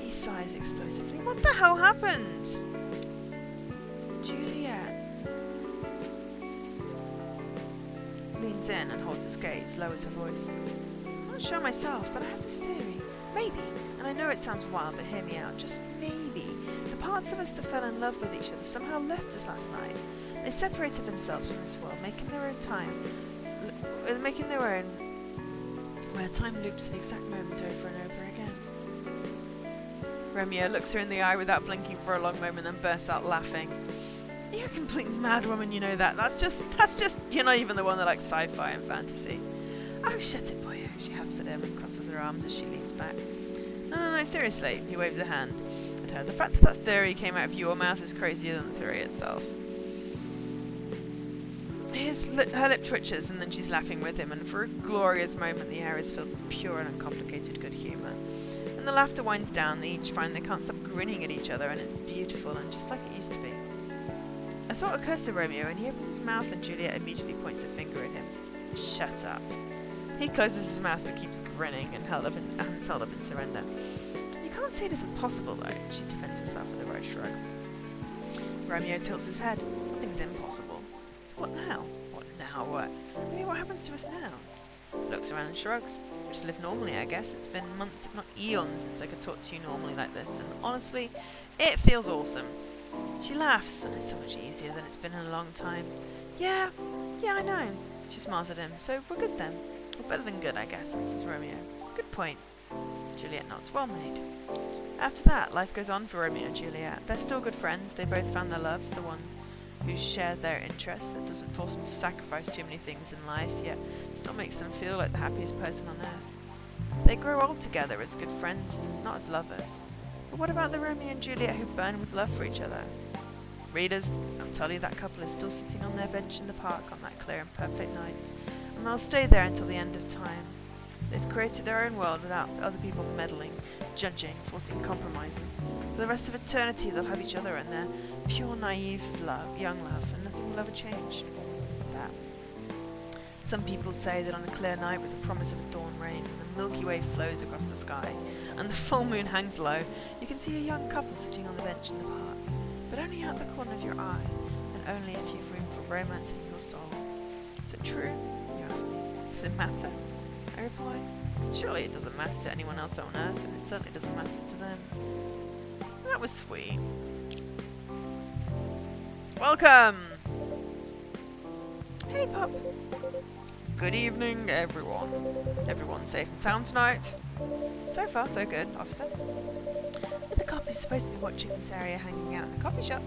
A: He sighs explosively. What the hell happened? Juliet in and holds his gaze, lowers her voice. I'm not sure myself, but I have this theory. Maybe, and I know it sounds wild, but hear me out, just maybe, the parts of us that fell in love with each other somehow left us last night. They separated themselves from this world, making their own time, uh, making their own, where time loops the exact moment over and over again. Romeo looks her in the eye without blinking for a long moment, then bursts out laughing. You're a complete mad woman, you know that. That's just, that's just, you're not even the one that likes sci-fi and fantasy. Oh, shut it, boyo. She huffs at him and crosses her arms as she leans back. No, no, no, seriously. He waves a hand at her. The fact that that theory came out of your mouth is crazier than the theory itself. His li- her lip twitches and then she's laughing with him, and for a glorious moment the air is filled with pure and uncomplicated good humour. And the laughter winds down, they each find they can't stop grinning at each other, and it's beautiful and just like it used to be. Thought occurs to Romeo, and he opens his mouth, and Juliet immediately points a finger at him. Shut up. He closes his mouth but keeps grinning and held up in, <laughs> held up in surrender. You can't say it isn't possible, though, she defends herself with a wry shrug. Romeo tilts his head. Nothing's impossible. So what now? What now? What? I mean, what happens to us now? Looks around and shrugs. We just live normally, I guess. It's been months, if not eons, since I could talk to you normally like this, and honestly, it feels awesome. She laughs, and it's so much easier than it's been in a long time. Yeah, yeah, I know. She smiles at him. So we're good then. Well, better than good, I guess, answers Romeo. Good point. Juliet nods. Well made. After that, life goes on for Romeo and Juliet. They're still good friends. They both found their loves, the one who shares their interests, that doesn't force them to sacrifice too many things in life, yet still makes them feel like the happiest person on earth. They grow old together as good friends, and not as lovers. But what about the Romeo and Juliet who burn with love for each other? Readers, I'll tell you that couple is still sitting on their bench in the park on that clear and perfect night, and they'll stay there until the end of time. They've created their own world without other people meddling, judging, forcing compromises. For the rest of eternity, they'll have each other and their pure, naive love, young love, and nothing will ever change. Some people say that on a clear night with the promise of a dawn rain, and the Milky Way flows across the sky, and the full moon hangs low, you can see a young couple sitting on the bench in the park, but only out the corner of your eye, and only if you've room for romance in your soul. Is it true? You ask me. Does it matter? I reply, surely it doesn't matter to anyone else on Earth, and it certainly doesn't matter to them. That was sweet. Welcome! Hey, pup. Good evening, everyone. Everyone safe and sound tonight? So far, so good, officer. The cop is supposed to be watching this area hanging out in a coffee shop.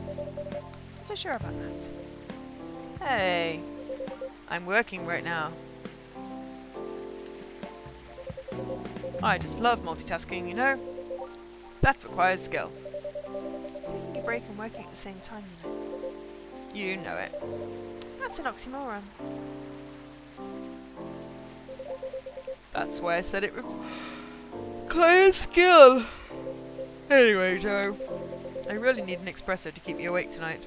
A: Not so sure about that. Hey, I'm working right now. I just love multitasking, you know. That requires skill. Taking a break and working at the same time, you know. You know it. That's an oxymoron. That's why I said it requires skill. Anyway, Joe, I really need an espresso to keep me awake tonight.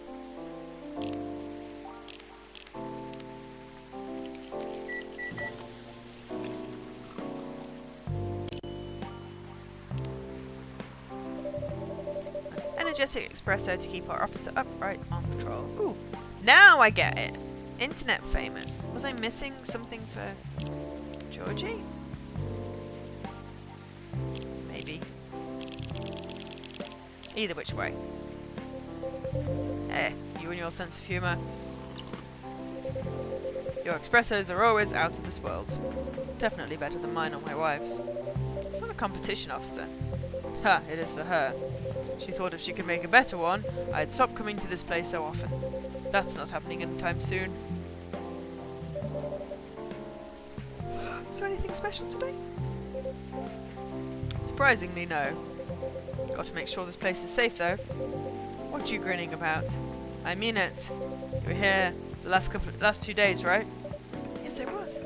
A: energetic espresso to keep our officer upright on patrol. Ooh, now I get it. Internet famous. Was I missing something for Jorji? Maybe. Either which way. Eh, you and your sense of humour. Your expressos are always out of this world. Definitely better than mine or my wife's. It's not a competition, officer. Ha, it is for her. She thought if she could make a better one, I'd stop coming to this place so often. That's not happening anytime soon. Is there anything special today? Surprisingly, no. Got to make sure this place is safe, though. What are you grinning about? I mean it. You were here the last couple, last two days, right? Yes, I was.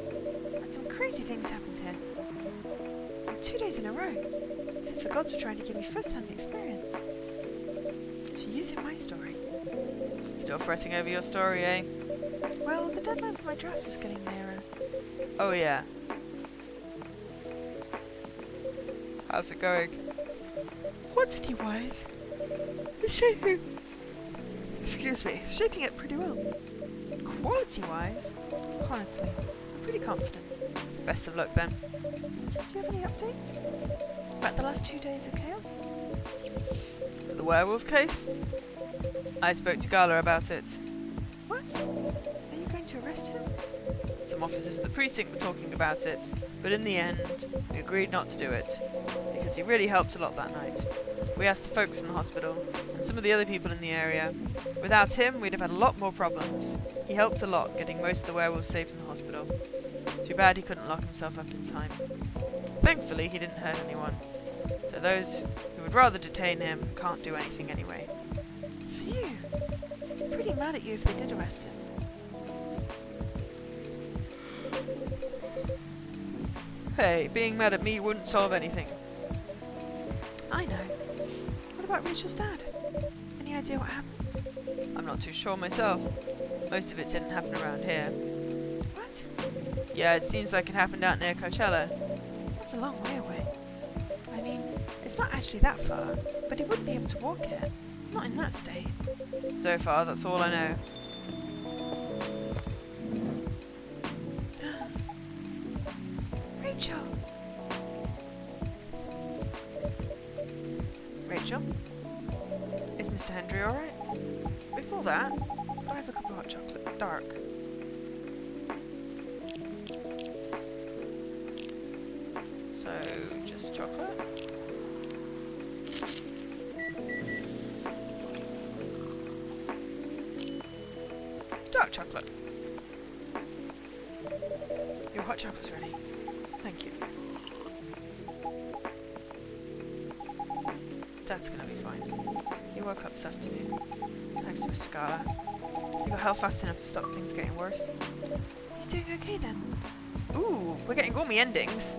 A: And some crazy things happened here. Two days in a row. As if the gods were trying to give me first-hand experience. To use in my story. Still fretting over your story, eh? Well, the deadline for my draft is getting nearer. Oh yeah. How's it going? Quantity-wise, it's shaping... Excuse me, shaping it pretty well. Quality-wise, honestly, I'm pretty confident. Best of luck then. Do you have any updates? About the last two days of chaos?
B: The werewolf case? I spoke to Gala about it.
A: What? Are you going to arrest him?
B: Some officers at the precinct were talking about it, but in the end, we agreed not to do it, because he really helped a lot that night. We asked the folks in the hospital, and some of the other people in the area. Without him, we'd have had a lot more problems. He helped a lot, getting most of the werewolves safe in the hospital. Too bad he couldn't lock himself up in time. Thankfully, he didn't hurt anyone. So those who would rather detain him can't do anything anyway.
A: Phew. Pretty mad at you if they did arrest him.
B: Hey, being mad at me wouldn't solve anything.
A: I know. What about Rachel's dad? Any idea what happened?
B: I'm not too sure myself. Most of it didn't happen around here.
A: What?
B: Yeah, it seems like it happened out near Coachella.
A: That's a long way away. I mean, it's not actually that far, but he wouldn't be able to walk it. Not in that state.
B: So far, that's all I know. Up this afternoon, thanks to Mr. Gala. He got held fast enough to stop things getting worse.
A: He's doing okay then.
B: Ooh, we're getting gloomy endings.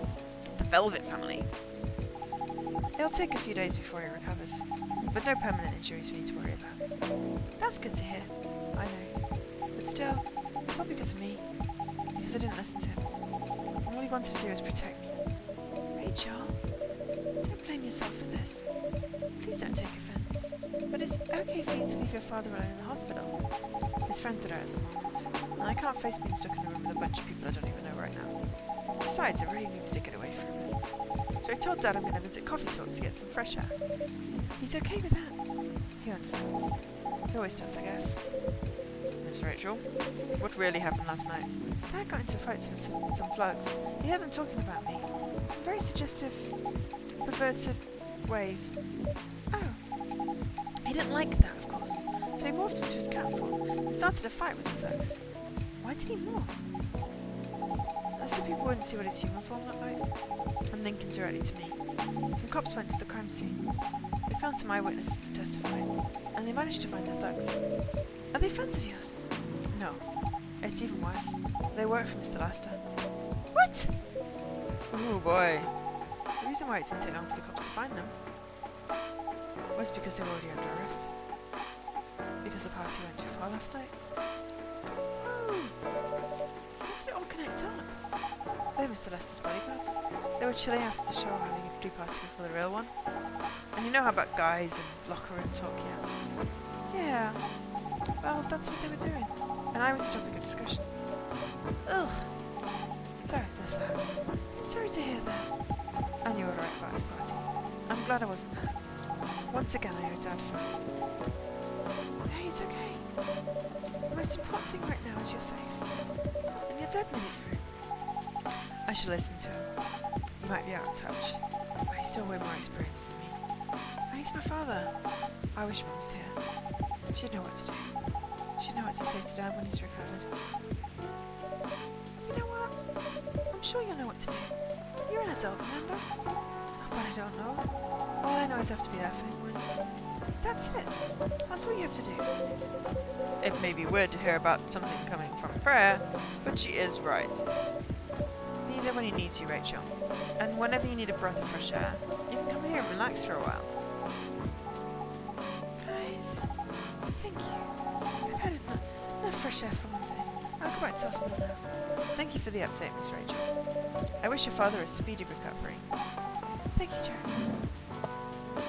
B: The Velvet family.
A: It'll take a few days before he recovers, but no permanent injuries we need to worry about. That's good to hear. I know. But still, it's all because of me. Because I didn't listen to him. And all he wanted to do was protect me. Rachel, don't blame yourself for this. Please don't take offence. Okay for you to leave your father alone in the hospital. His friends are there at the moment, and I can't face being stuck in a room with a bunch of people I don't even know right now. Besides, I really need to get away from him. So I told Dad I'm going to visit Coffee Talk to get some fresh air. He's okay with that. He understands. He always does, I guess.
B: Miss Rachel, what really happened last night?
A: Dad got into fights with some, some plugs. He heard them talking about me. Some very suggestive, perverted ways. Oh. He didn't like that, of course. So he morphed into his cat form and started a fight with the thugs. Why did he morph? So people wouldn't see what his human form looked like. And link him directly to me. Some cops went to the crime scene. They found some eyewitnesses to testify. And they managed to find the thugs. Are they friends of yours? No. It's even worse. They work for Mr. Lester. What?
B: Oh boy.
A: The reason why it didn't take long for the cops to find them was because they were already under arrest. Because the party went too far last night. Oh! Did it all connect up? They're Mr. Lester's bodyguards. They were chilling after the show having a pre party before the real one. And you know how about guys and locker room talk, yeah? Yeah. Well, that's what they were doing. And I was the topic of discussion. Ugh. Sorry for this, that. I'm sorry to hear that. And you were right about his party. I'm glad I wasn't there. Once again, I owe Dad for. Hey, it's okay. The most important thing right now is you're safe. And your dad made it through. I should listen to him. He might be out of touch, but he's still way more experienced than me. And he's my father. I wish Mum was here. She'd know what to do. She'd know what to say to Dad when he's recovered. You know what? I'm sure you'll know what to do. You're an adult, remember? But I don't know. All I know is I have to be there for him. That's it. That's what you have to do.
B: It may be weird to hear about something coming from Freya, but she is right.
A: Be there when he needs you, Rachel. And whenever you need a breath of fresh air, you can come here and relax for a while. Guys, thank you. I've had enough, enough fresh air for one day. I'll go back to hospital now. Thank you for the update, Miss Rachel. I wish your father a speedy recovery. Thank you, Jared.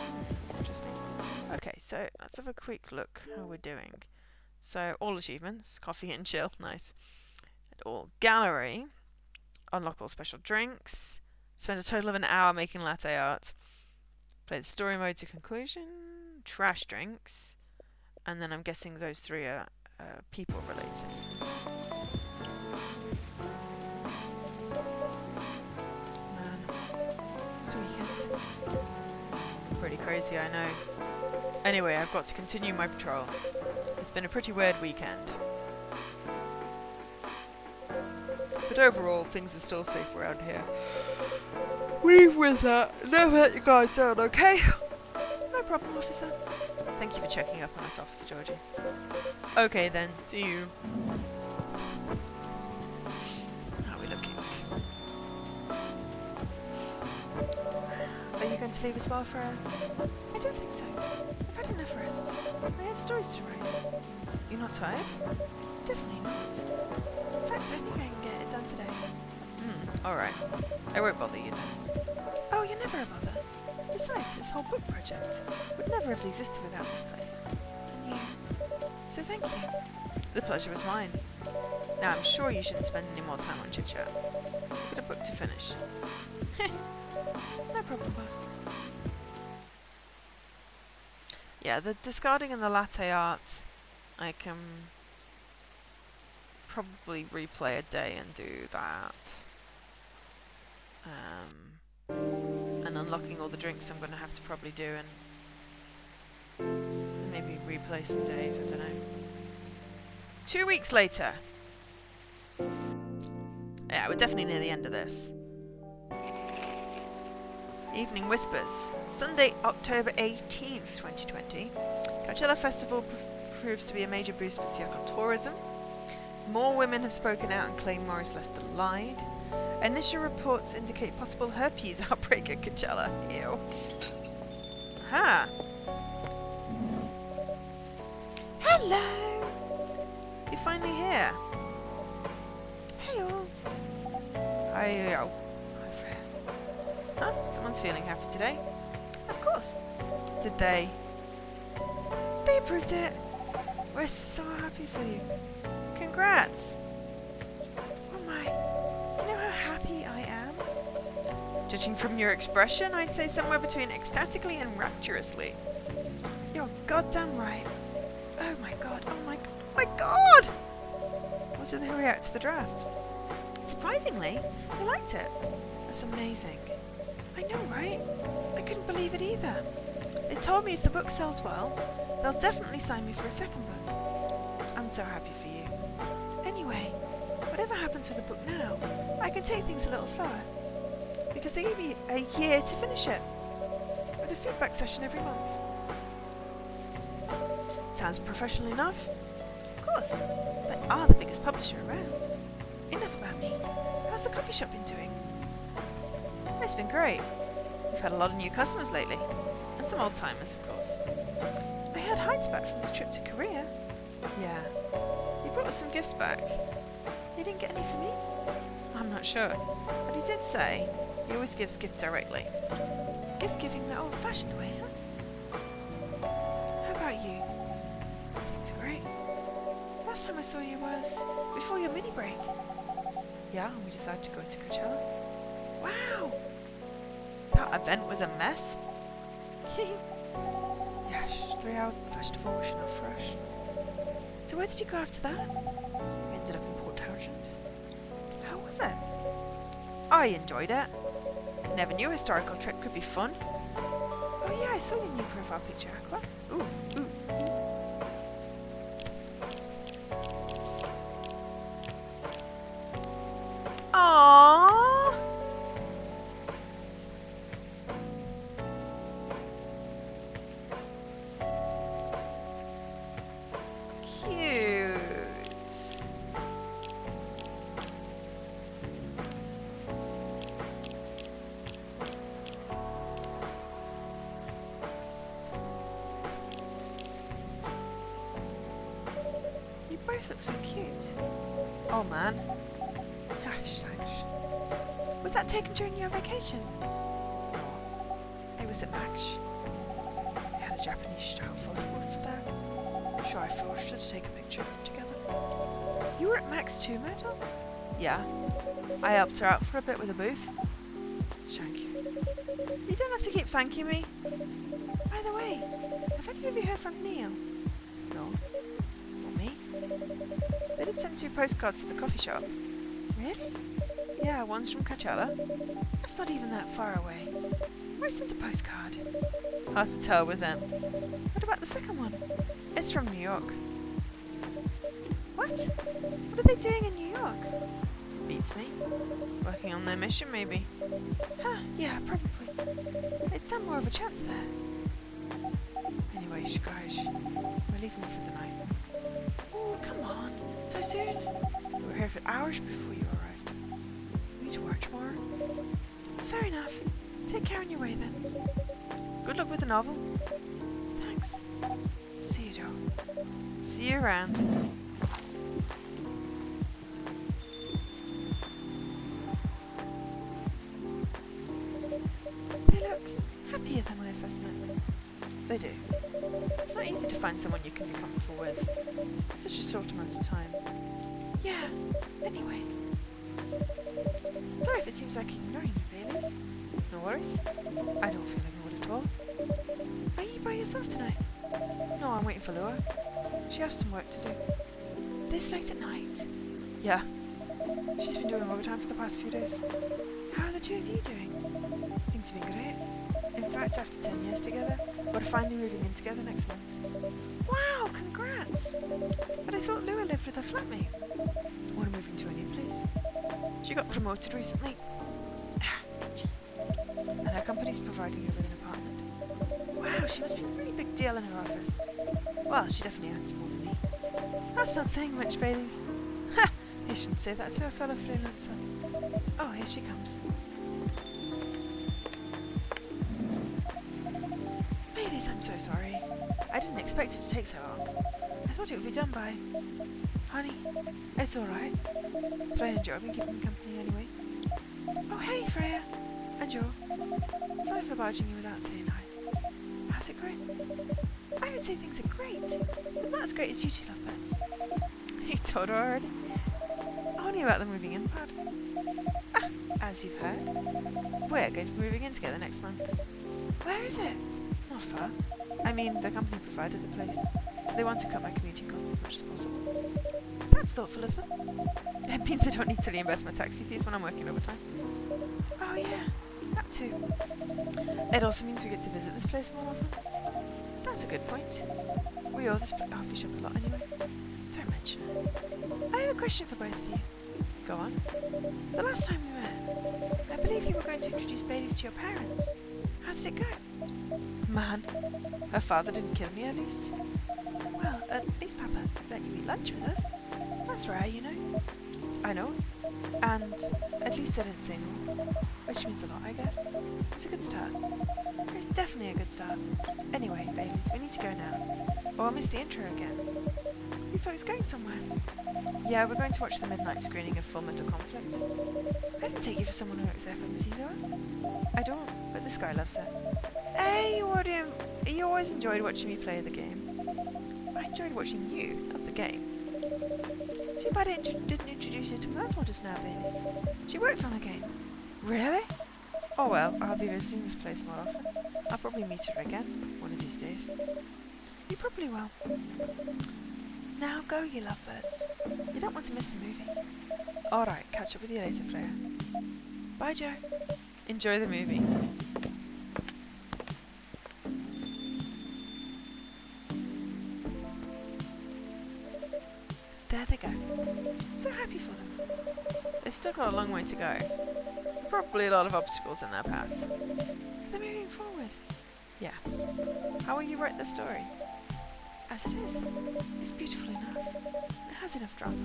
B: Interesting. Okay, so let's have a quick look how we're doing. So all achievements, coffee and chill, <laughs> nice. And all gallery, unlock all special drinks,
A: Spend a total of an hour making latte art. Play the story mode to conclusion. Trash drinks. And then I'm guessing those three are uh, people related. Pretty crazy, I know. Anyway, I've got to continue my patrol. It's been a pretty weird weekend. But overall, things are still safe around here. We've with uh, that. Never let you guys down, okay? No problem, officer. Thank you for checking up on us, Officer Jorji. Okay then, see you. To leave as well for a... I don't think so. I've had enough rest. I have stories to write. You're not tired? Definitely not. In fact, I think I can get it done today. Hmm, alright. I won't bother you then. Oh, you're never a bother. Besides, this whole book project would never have existed without this place. And you. So thank you. The pleasure was mine. Now, I'm sure you shouldn't spend any more time on chit-chat. Got a book to finish. <laughs> no problem, boss. Yeah, the discarding and the latte art, I can probably replay a day and do that. Um, and unlocking all the drinks I'm going to have to probably do and maybe replay some days, I don't know. Two weeks later. Yeah, we're definitely near the end of this. Evening Whispers. Sunday, October 18th, 2020. Coachella Festival pr proves to be a major boost for Seattle tourism. More women have spoken out and claimed Morris Lester lied. Initial reports indicate possible herpes <laughs> outbreak at Coachella. Ew. Ha! Hello! You're finally here. Hey all. Hi, yo. Hi, Huh? Someone's feeling happy today. Of course. Did they? They approved it. We're so happy for you. Congrats. Oh my. Do You know how happy I am? Judging from your expression, I'd say somewhere between ecstatically and rapturously. You're goddamn right. Oh my god, oh my god, oh my god! How did they react to the draft? Surprisingly, they liked it. That's amazing. I know, right? I couldn't believe it either. They told me if the book sells well, they'll definitely sign me for a second book. I'm so happy for you. Anyway, whatever happens with the book now, I can take things a little slower. Because they gave me a year to finish it. With a feedback session every month. Sounds professional enough? Of course. They are the biggest publisher around. Enough about me. How's the coffee shop been doing? It's been great. We've had a lot of new customers lately. And some old timers, of course. I heard Hyde's back from his trip to Korea. Yeah. He brought us some gifts back. He didn't get any for me? I'm not sure. But he did say he always gives gift directly. Gift giving the old fashioned way, your mini break. Yeah, and we decided to go to Coachella. Wow! That event was a mess. <laughs> yeah, sh- three hours at the festival wishing off fresh. So where did you go after that? We ended up in Port Townsend. How was it? I enjoyed it. Never knew a historical trip could be fun. Oh yeah, I saw your new profile picture, Aqua. To me. By the way, have any of you heard from Neil? No. Not me? They did send two postcards to the coffee shop. Really? Yeah, one's from Coachella. That's not even that far away. Why sent a postcard? Hard to tell with them. What about the second one? It's from New York. What? What are they doing in New York? Beats me. Working on their mission, maybe. Huh, yeah, probably. They'd stand more of a chance there. Anyway, guys, we're leaving for the night. Oh, come on. So soon? We were here for hours before you arrived. We need to work tomorrow. Fair enough. Take care on your way then. Good luck with the novel. Thanks. See you, Joe. See you around. Wow, congrats! But I thought Lua lived with her flatmate. We're moving to a new place. She got promoted recently. <sighs> and her company's providing her with an apartment. Wow, she must be a really big deal in her office. Well, she definitely earns more than me. That's not saying much, Baileys. Ha! <laughs> You shouldn't say that to a fellow freelancer. Oh, here she comes. Expect it to take so long. I thought it would be done by... Honey, it's alright. Freya and Joe have been keeping me company anyway. Oh, hey, Freya. And Joe. Sorry for barging you without saying hi. How's it going? I would say things are great, but not as great as you two lovebirds. <laughs> You told her already? Only about the moving in part. Ah, as you've heard, we're going to be moving in together next month. Where is it? Not far. I mean, the company provided the place, so they want to cut my commuting costs as much as possible. That's thoughtful of them. It <laughs> means I don't need to reimburse my taxi fees when I'm working overtime. Oh yeah, that too. It also means we get to visit this place more often. That's a good point. We owe this coffee shop a lot anyway. Don't mention it. I have a question for both of you. Go on. The last time we met, I believe you were going to introduce Baileys to your parents. How did it go? Man, her father didn't kill me at least. Well, at least Papa let you eat lunch with us. That's rare, you know. I know. And at least I didn't say no. Which means a lot, I guess. It's a good start. It's definitely a good start. Anyway, Baileys, we need to go now. Or I'll miss the intro again. You folks going somewhere? Yeah, we're going to watch the midnight screening of Full Metal Conflict. I didn't take you for someone who works at FMC, Laura. I don't, but this guy loves it. Hey, Wardium! You always enjoyed watching me play the game. I enjoyed watching you, not the game. Too bad I didn't introduce you to Myrtle just now, Baileys. She works on the game. Really? Oh well, I'll be visiting this place more often. I'll probably meet her again, one of these days. You probably will. Now go, you lovebirds. You don't want to miss the movie. Alright, catch up with you later, Freya. Bye, Joe. Enjoy the movie. Got a long way to go. Probably a lot of obstacles in their path. They're moving forward. Yes. How will you write the story? As it is. It's beautiful enough. It has enough drama.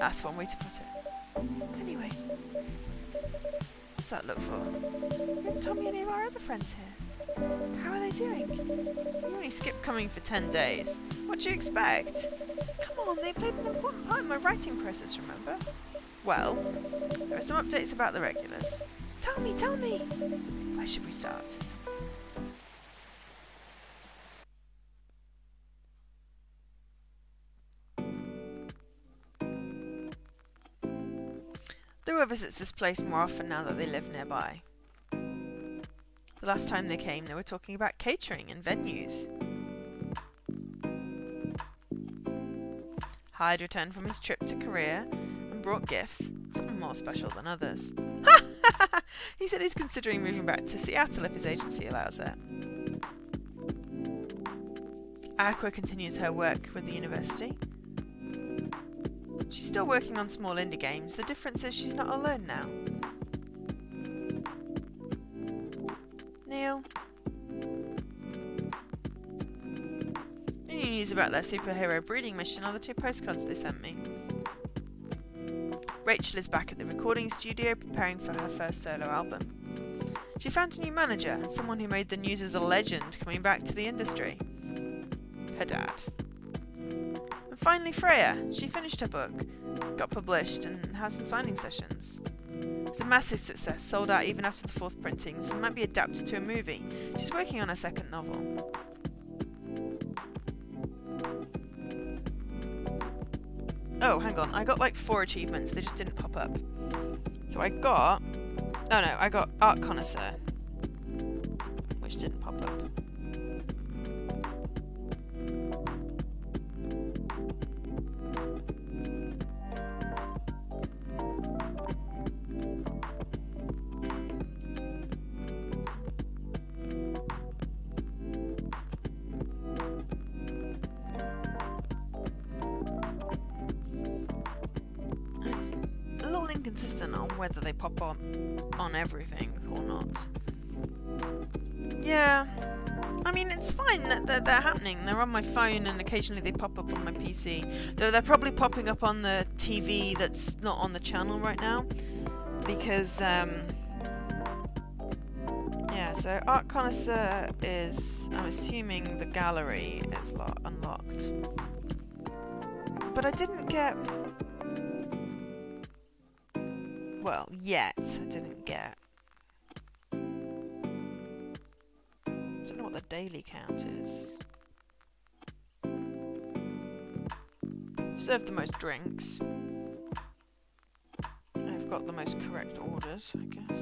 A: That's one way to put it. Anyway. What's that look for? Haven't told me any of our other friends here. How are they doing? You only skipped coming for 10 days. What do you expect? Come on, they played an important part in my writing process, remember? Well, there are some updates about the regulars. Tell me, tell me! Where should we start? Fleur visits this place more often now that they live nearby. The last time they came, they were talking about catering and venues. Hyde returned from his trip to Korea brought gifts, some more special than others. <laughs> he said he's considering moving back to Seattle if his agency allows it. Aqua continues her work with the university. She's still working on small indie games. The difference is she's not alone now. Neil? Any news about their superhero breeding mission are the two postcards they sent me. Rachel is back at the recording studio preparing for her first solo album. She found a new manager and someone who made the news as a legend coming back to the industry. Her dad. And finally, Freya. She finished her book, got published, and has some signing sessions. It's a massive success, sold out even after the fourth printings, and might be adapted to a movie. She's working on a second novel. Oh, hang on. I got like four achievements. They just didn't pop up. So I got... Oh no, I got Art Connoisseur. Which didn't pop up. Whether they pop up on everything or not. Yeah. I mean, it's fine that they're, they're happening. They're on my phone and occasionally they pop up on my PC. Though they're probably popping up on the TV that's not on the channel right now. Because, um... Yeah, so Art Connoisseur is... I'm assuming the gallery is lo- unlocked. But I didn't get... Well, yet I didn't get. I don't know what the daily count is. Served the most drinks. I've got the most correct orders, I guess.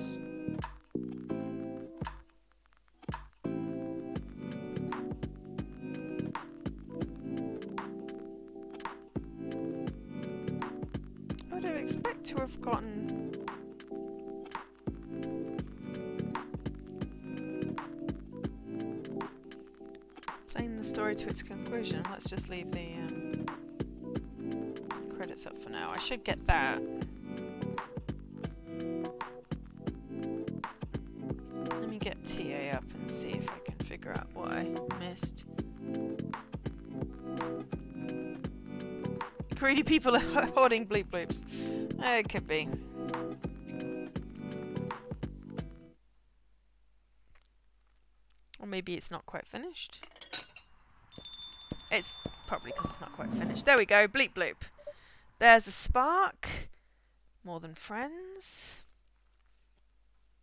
A: Should get that. Let me get TA up and see if I can figure out what I missed. Greedy people are <laughs> hoarding bleep bloops. It could be. Or maybe it's not quite finished. It's probably because it's not quite finished. There we go, bleep bloop. There's a spark. More than friends.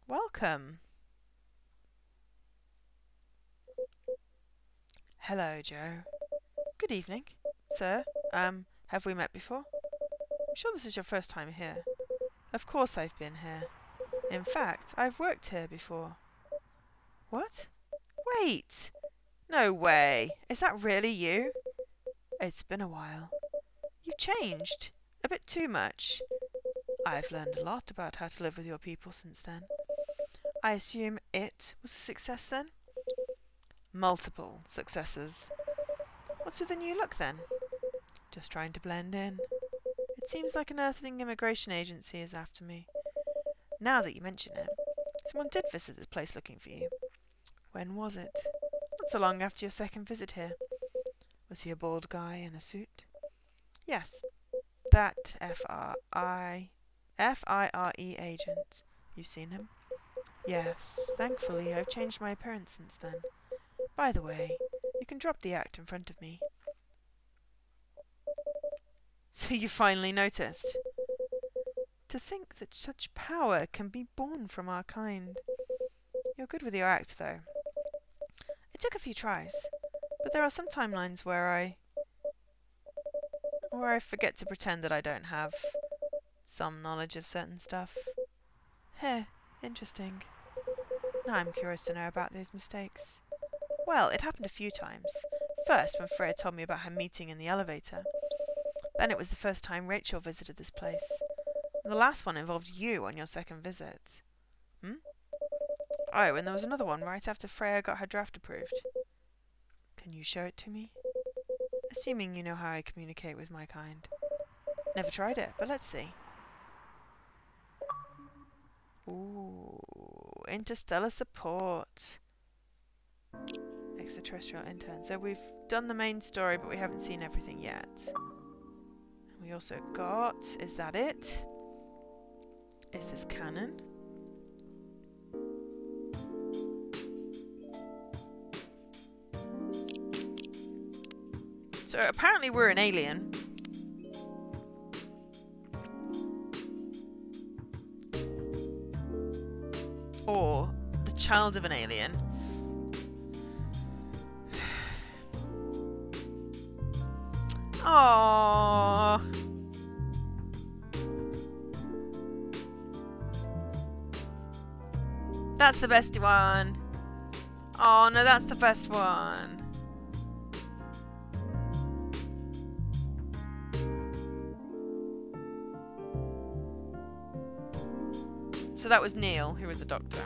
A: Welcome. Hello, Joe. Good evening, sir. Um, have we met before? I'm sure this is your first time here. Of course I've been here. In fact, I've worked here before. What? Wait! No way! Is that really you? It's been a while. Changed. A bit too much. I've learned a lot about how to live with your people since then. I assume it was a success then? Multiple successes. What's with the new look then? Just trying to blend in. It seems like an Earthling immigration agency is after me. Now that you mention it, someone did visit this place looking for you. When was it? Not so long after your second visit here. Was he a bald guy in a suit? Yes. That F-R-I... F-I-R-E agent. You've seen him? Yes. Thankfully, I've changed my appearance since then. By the way, you can drop the act in front of me. <laughs> So you finally noticed? To think that such power can be born from our kind. You're good with your act, though. It took a few tries, but there are some timelines where I... where I forget to pretend that I don't have some knowledge of certain stuff. Heh, interesting. Now I'm curious to know about those mistakes. Well, it happened a few times. First, when Freya told me about her meeting in the elevator. Then it was the first time Rachel visited this place. The last one involved you on your second visit. Hmm? Oh, and there was another one right after Freya got her draft approved. Can you show it to me? Assuming you know how I communicate with my kind. Never tried it, but let's see. Ooh, interstellar support. Extraterrestrial intern. So we've done the main story, but we haven't seen everything yet. And we also got, is that it? Is this canon? Apparently we're an alien. Or the child of an alien. <sighs> Aww. That's the best one. Oh no, that's the best one. So that was Neil, who was a doctor.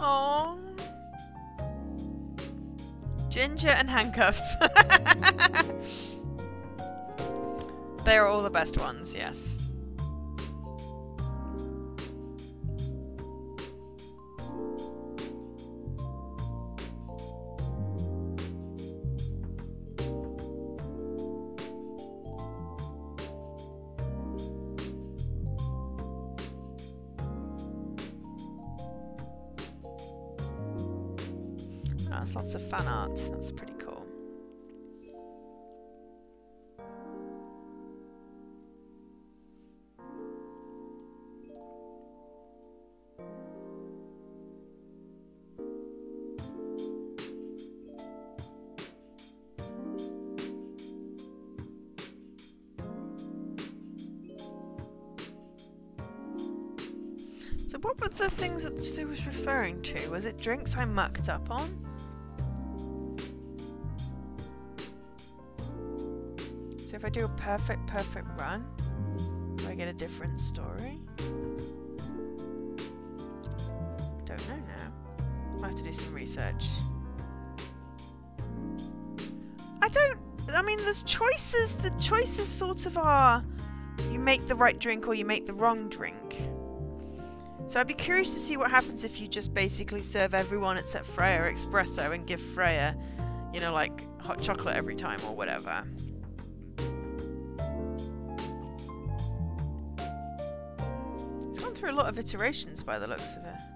A: Oh, Ginger and handcuffs. <laughs> they are all the best ones, yes. Was it drinks I mucked up on? So if I do a perfect, perfect run, do I get a different story? Don't know now. I have to do some research. I don't. I mean, there's choices. The choices sort of are you make the right drink or you make the wrong drink. So I'd be curious to see what happens if you just basically serve everyone except Freya espresso and give Freya, you know, like hot chocolate every time or whatever. It's gone through a lot of iterations by the looks of it.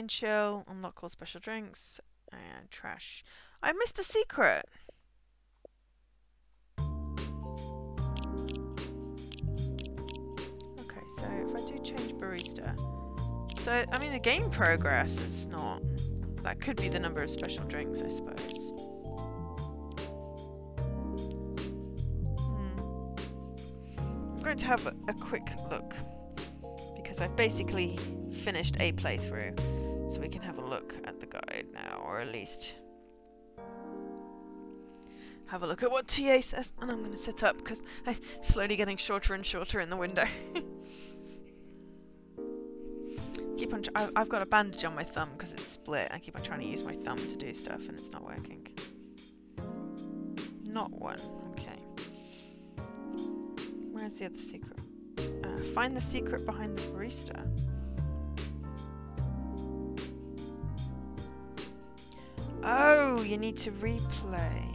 A: And chill, unlock all special drinks, and trash. I missed a secret. Okay, so if I do change barista, so I mean the game progress is not. That could be the number of special drinks, I suppose. Hmm. I'm going to have a, a quick look because I've basically finished a playthrough, so we can have a look at the guide now, or at least have a look at what TA says. And I'm going to sit up because I'm slowly getting shorter and shorter in the window. <laughs> keep on. I've got a bandage on my thumb because it's split. I keep on trying to use my thumb to do stuff, and it's not working. Not one. Okay. Where's the other secret? Uh, find the secret behind the barista. You need to replay.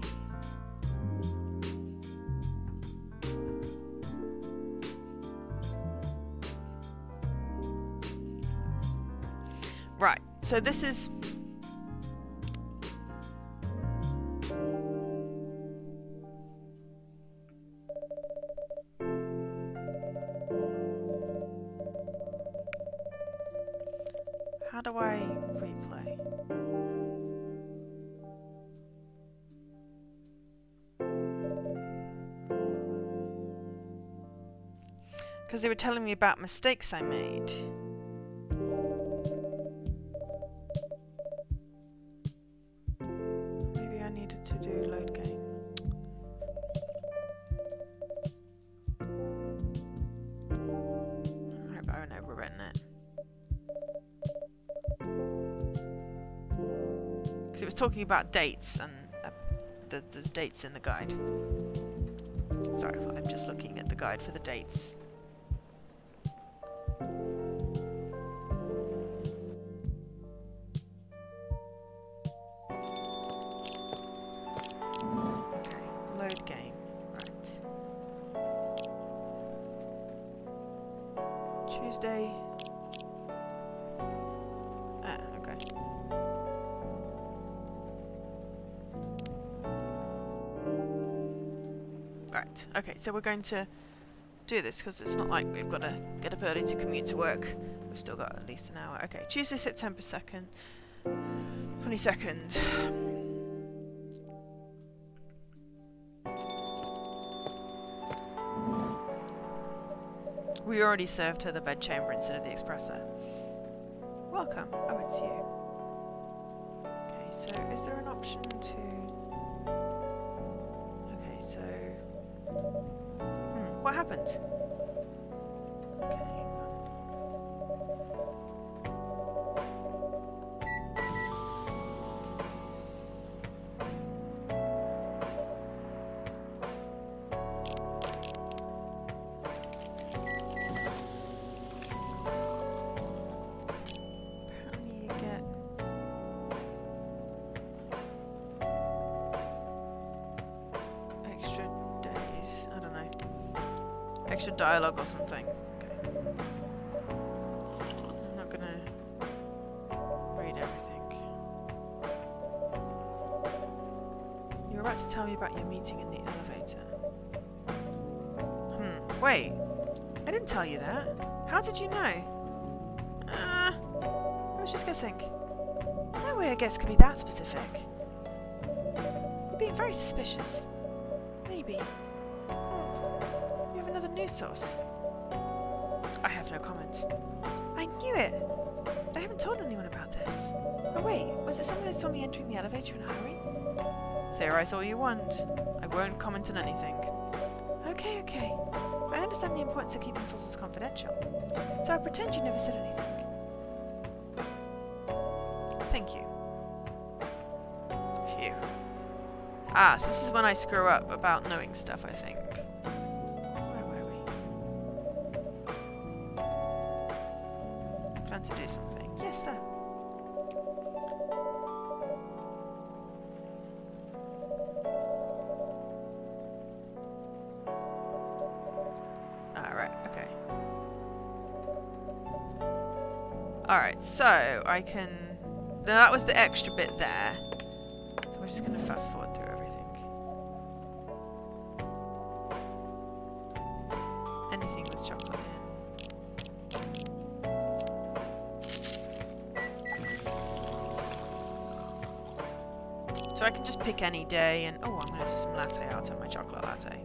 A: Right, so this is they were telling me about mistakes I made. Maybe I needed to do load game. I hope I we're in it. Because it was talking about dates and uh, the, there's dates in the guide. Sorry, I'm just looking at the guide for the dates. So we're going to do this because it's not like we've got to get up early to commute to work. We've still got at least an hour. Okay, Tuesday, September 2nd, 22nd. We already served her the bedchamber instead of the espresso. Welcome. Oh, it's you. Okay, so is there an option to... dialogue or something. Okay. I'm not gonna read everything. You were about to tell me about your meeting in the elevator. Hmm, wait. I didn't tell you that. How did you know? Uh, I was just guessing. No way a guess could be that specific. You're being very suspicious. Maybe. Source. I have no comment. I knew it! But I haven't told anyone about this. Oh wait, was it someone who saw me entering the elevator in a hurry? Theorize all you want. I won't comment on anything. Okay, okay. I understand the importance of keeping sources confidential. So I'll pretend you never said anything. Thank you. Phew. Ah, so this is when I screw up about knowing stuff, I think. That was the extra bit there. So we're just going to fast forward through everything. Anything with chocolate in. So I can just pick any day and... Oh, I'm going to do some latte art on my chocolate latte.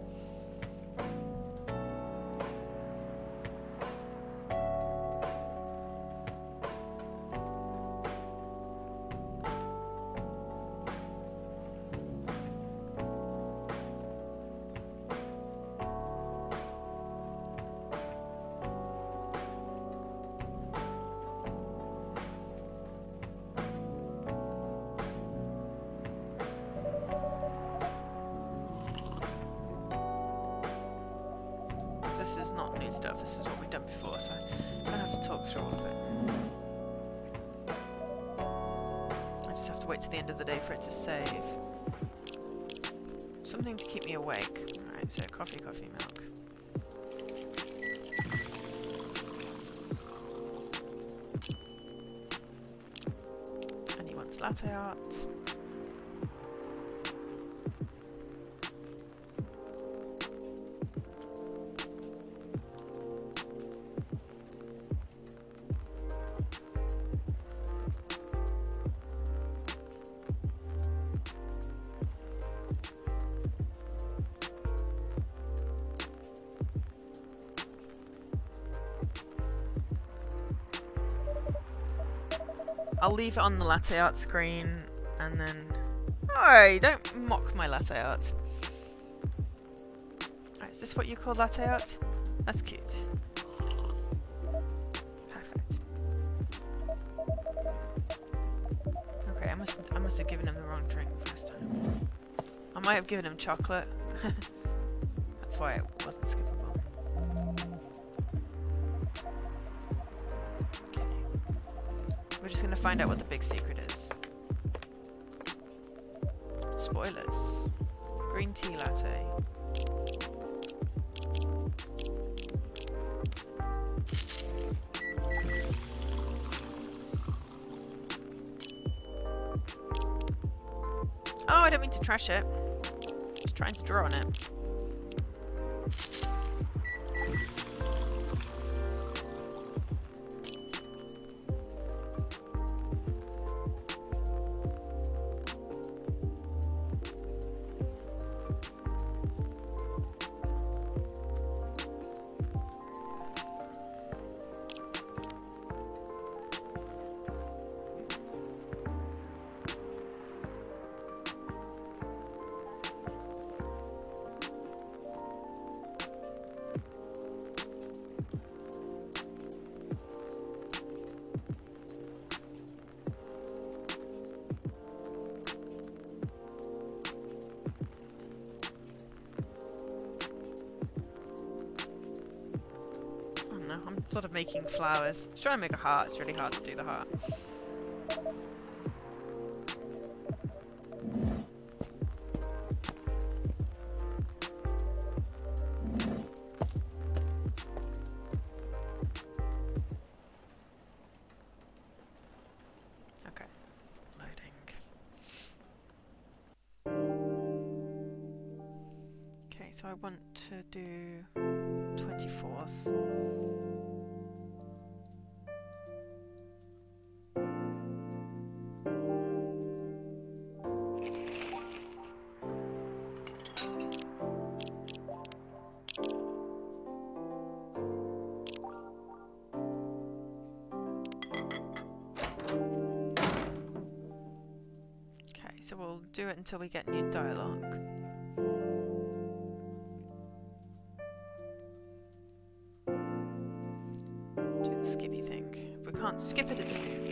A: Leave it on the latte art screen and then... Oh, don't mock my latte art. Is this what you call latte art? That's cute. Perfect. Okay, I must I must have given him the wrong drink first time. I might have given him chocolate. Find out what the big secret is. Spoilers. Green tea latte. Oh, I don't mean to trash it. Just trying to draw on it. Flowers. Was trying to make a heart, it's really hard to do the heart. So we'll do it until we get new dialogue. Do the skippy thing. If we can't skip it, it's new.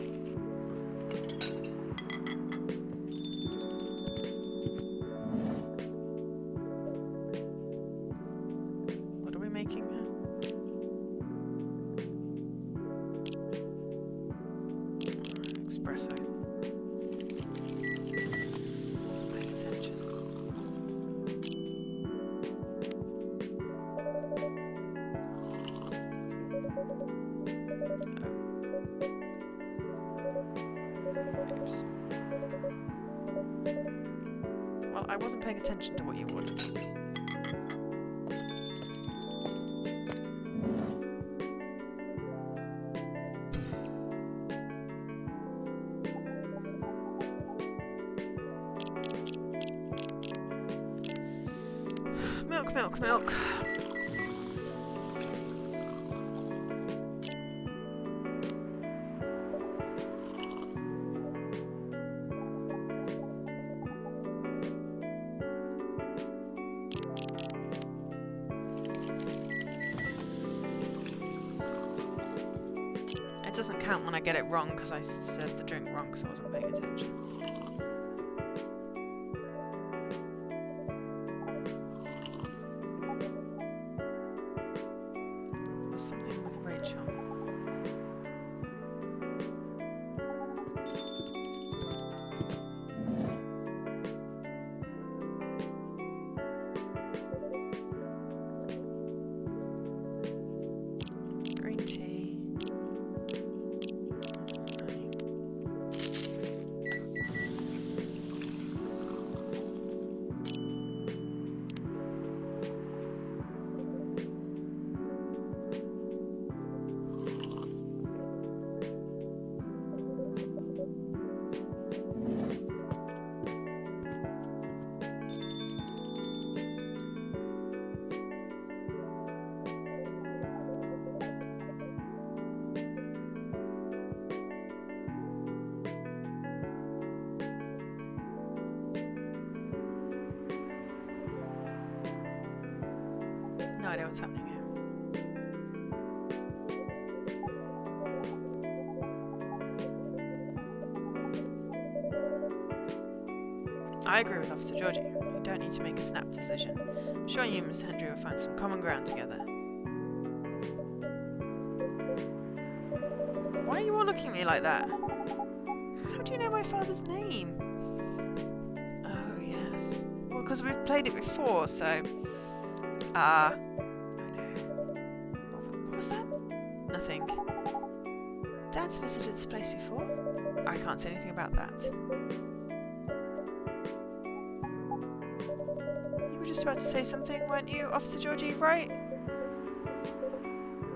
A: Because I I agree with Officer Jorji. You don't need to make a snap decision. I'm sure you and Miss Hendry will find some common ground together. Why are you all looking at me like that? How do you know my father's name? Oh, yes. Well, because we've played it before, so... Ah. no. What was that? Nothing. Dad's visited this place before? I can't say anything about that. About to say something, weren't you, Officer Jorji, right?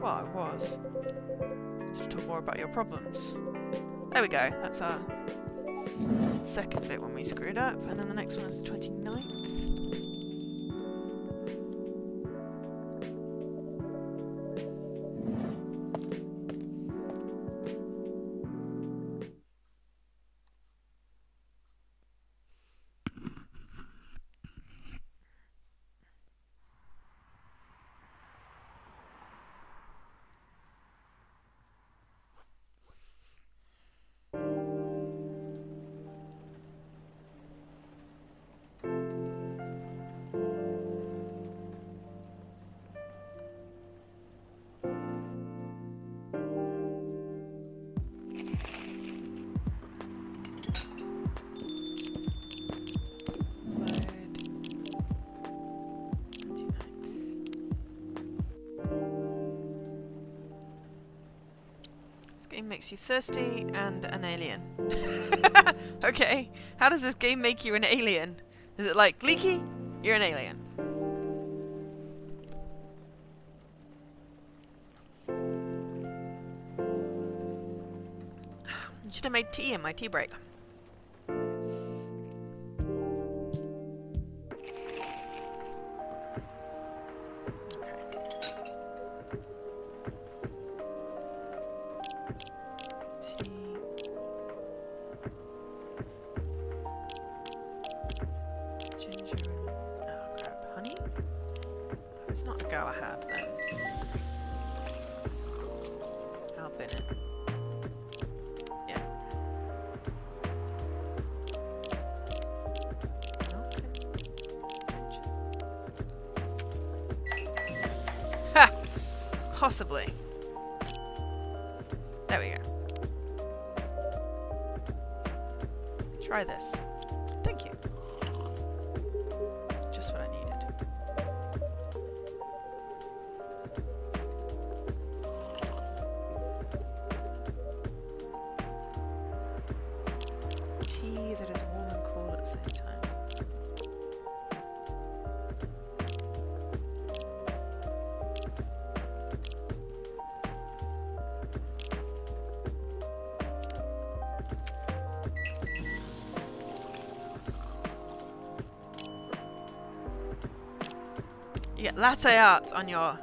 A: Well, I was. To talk more about your problems. There we go, that's our second bit when we screwed up, and then the next one is the 29th. Makes you thirsty and an alien. <laughs> okay, how does this game make you an alien? Is it like, Leaky, you're an alien. <sighs> You should have made tea in my tea break. Latte art on your...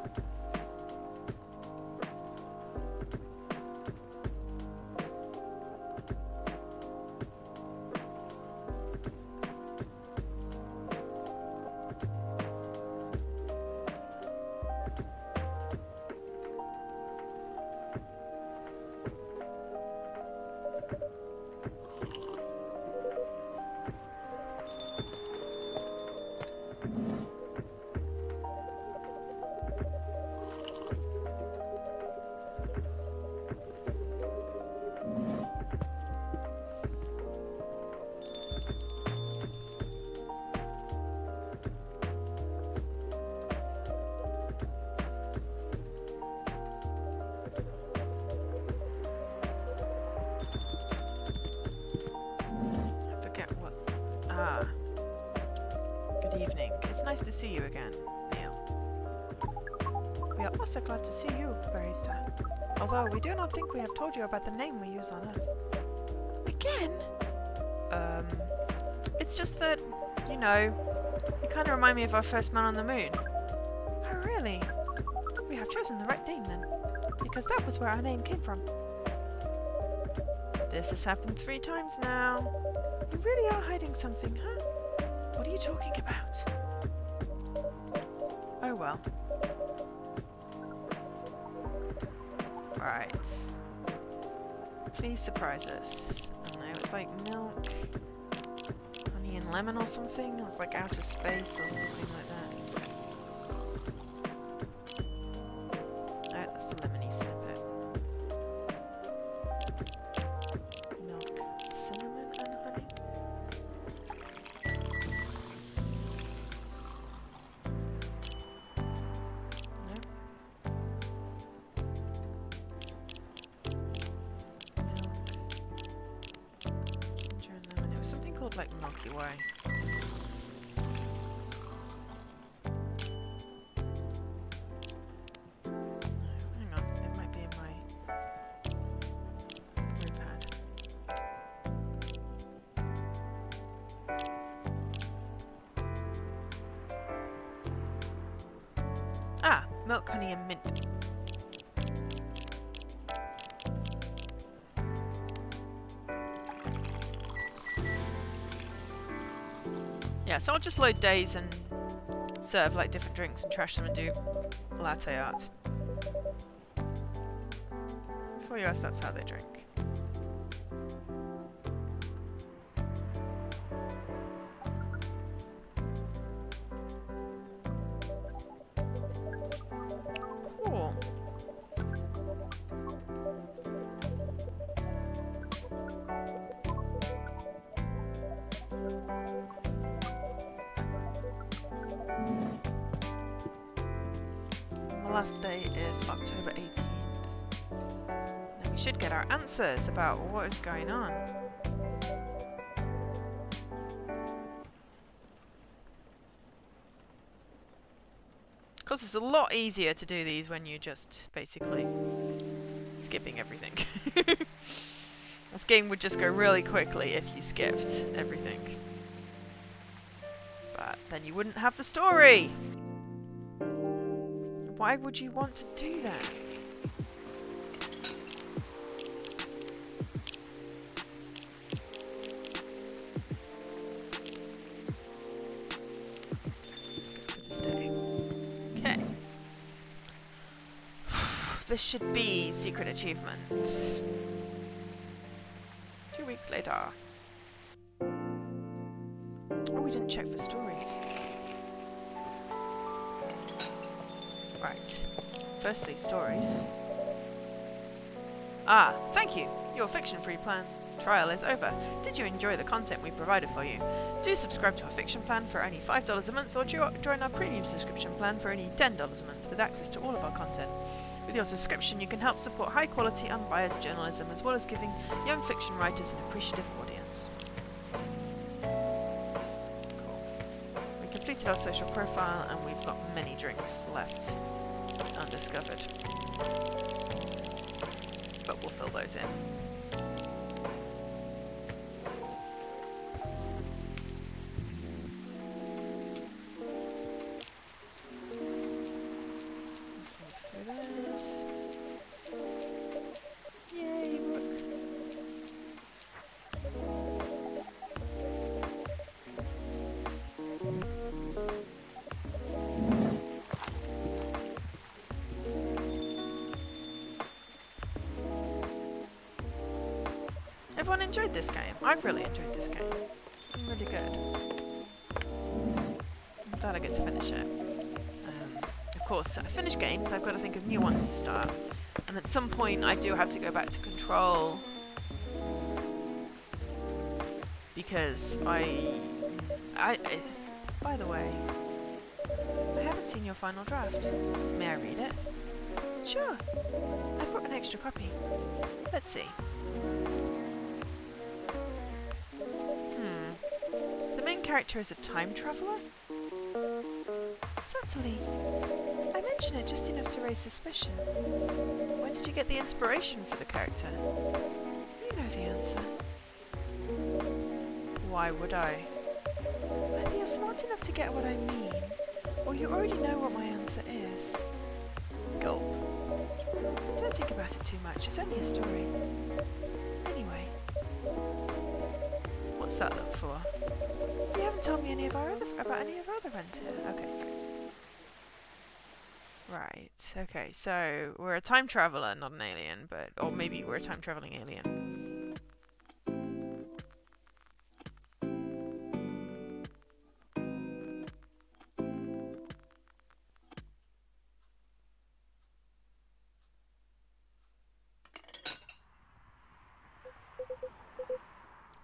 A: about the name we use on Earth. Again? Um... It's just that, you know, you kind of remind me of our first man on the moon. Oh, really? We have chosen the right name then. Because that was where our name came from. This has happened three times now. You really are hiding something, huh? What are you talking about? Oh well. Right. Please surprise us. I don't know, it's like milk, honey and Lemon or something? It was like outer space or something like that. Pad. Ah, milk, honey, and mint. So I'll just load days and serve like different drinks and trash them and do latte art. For US, that's how they drink. About what is going on. Of course, it's a lot easier to do these when you're just basically skipping everything. <laughs> this game would just go really quickly if you skipped everything. But then you wouldn't have the story! Why would you want to do that? This should be secret achievement. Two weeks later. Oh, we didn't check for stories. Right. Firstly, stories. Ah, thank you. Your fiction-free plan trial is over. Did you enjoy the content we provided for you? Do subscribe to our fiction plan for only $5 a month or jo- join our premium subscription plan for only $10 a month with access to all of our content. With your subscription, you can help support high-quality, unbiased journalism as well as giving young fiction writers an appreciative audience. Cool. We completed our social profile and we've got many drinks left undiscovered. But we'll fill those in. Start. And at some point, I do have to go back to Control. Because I... I, I by the way, I haven't seen your final draft. May I read it? Sure. I brought an extra copy. Let's see. Hmm. The main character is a time traveler? Subtly. I mention it just enough to raise suspicion. Where did you get the inspiration for the character? You know the answer. Why would I? Either you're smart enough to get what I mean, or you already know what my answer is. Gulp. Don't think about it too much, it's only a story. Anyway. What's that look for? You haven't told me any of our other about any of our other friends here. Okay. Right, okay, so we're a time traveler, not an alien, but. Or maybe we're a time traveling alien.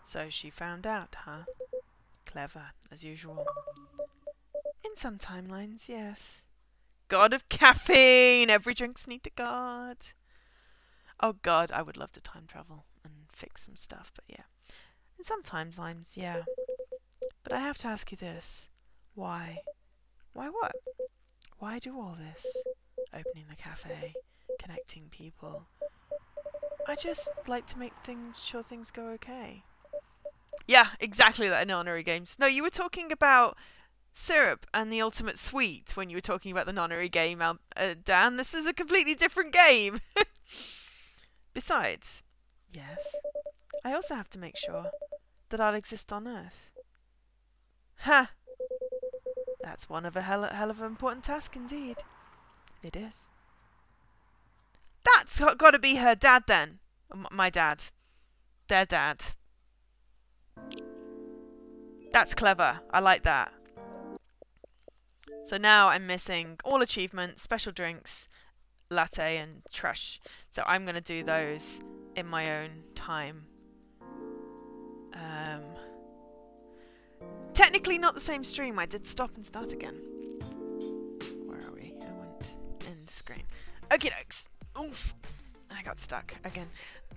A: So she found out, huh? Clever, as usual. In some timelines, yes. God of caffeine! Every drink's need to God. Oh god, I would love to time travel and fix some stuff, but yeah. In some timelines, yeah. But I have to ask you this. Why? Why what? Why do all this? Opening the cafe, connecting people. I just like to make things sure things go okay. Yeah, exactly that in Nonary games. No, you were talking about syrup and the ultimate sweet when you were talking about the nonary game, uh, Dan. This is a completely different game. <laughs> Besides, yes, I also have to make sure that I'll exist on Earth. Ha! That's one of a hell, hell of an important task indeed. It is. That's got to be her dad then. My dad. Their dad. That's clever. I like that. So now I'm missing all achievements, special drinks, latte and trash. So I'm going to do those in my own time. Um, technically not the same stream. I did stop and start again. Where are we? I went in screen. Okay, dokes. Oof. I got stuck again.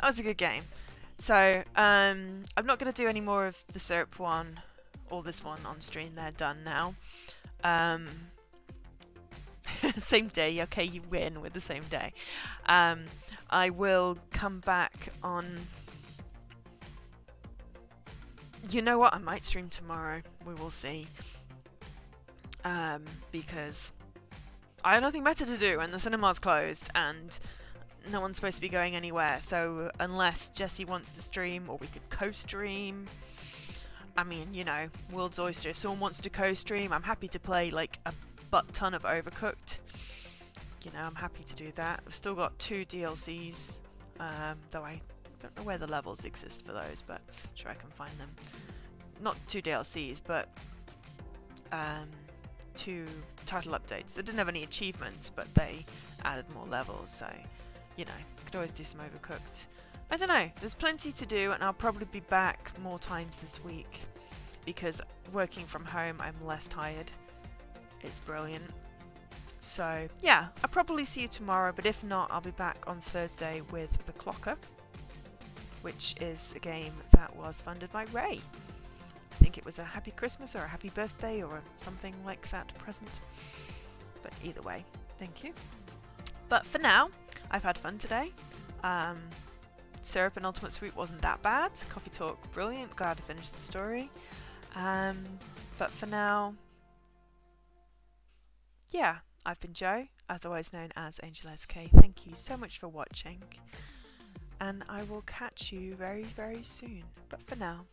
A: That was a good game. So, um, I'm not going to do any more of the syrup one or this one on stream. They're done now. Um, <laughs> same day, okay, you win with the same day. Um, I will come back on. You know what? I might stream tomorrow. We will see. Um, because I have nothing better to do and the cinema's closed and no one's supposed to be going anywhere. So unless Jesse wants to stream or we could co-stream, I mean, you know, world's oyster. If someone wants to co-stream, I'm happy to play like a butt ton of Overcooked. You know, I'm happy to do that. I've still got two DLCs, um, though I don't know where the levels exist for those, but I'm sure I can find them. Not two DLCs, but um, two title updates. They didn't have any achievements, but they added more levels, so, you know, could always do some Overcooked. I don't know, there's plenty to do and I'll probably be back more times this week because working from home I'm less tired. It's brilliant. So yeah, I'll probably see you tomorrow, but if not, I'll be back on Thursday with The Clocker, which is a game that was funded by Ray. I think it was a happy Christmas or a happy birthday or something like that present. But either way, thank you. But for now, I've had fun today. Um, Syrup and Ultimate Sweet wasn't that bad. Coffee Talk, brilliant. Glad to finish the story. Um, but for now, yeah, I've been Jo, otherwise known as Angel SK. Thank you so much for watching, and I will catch you very, very soon. But for now,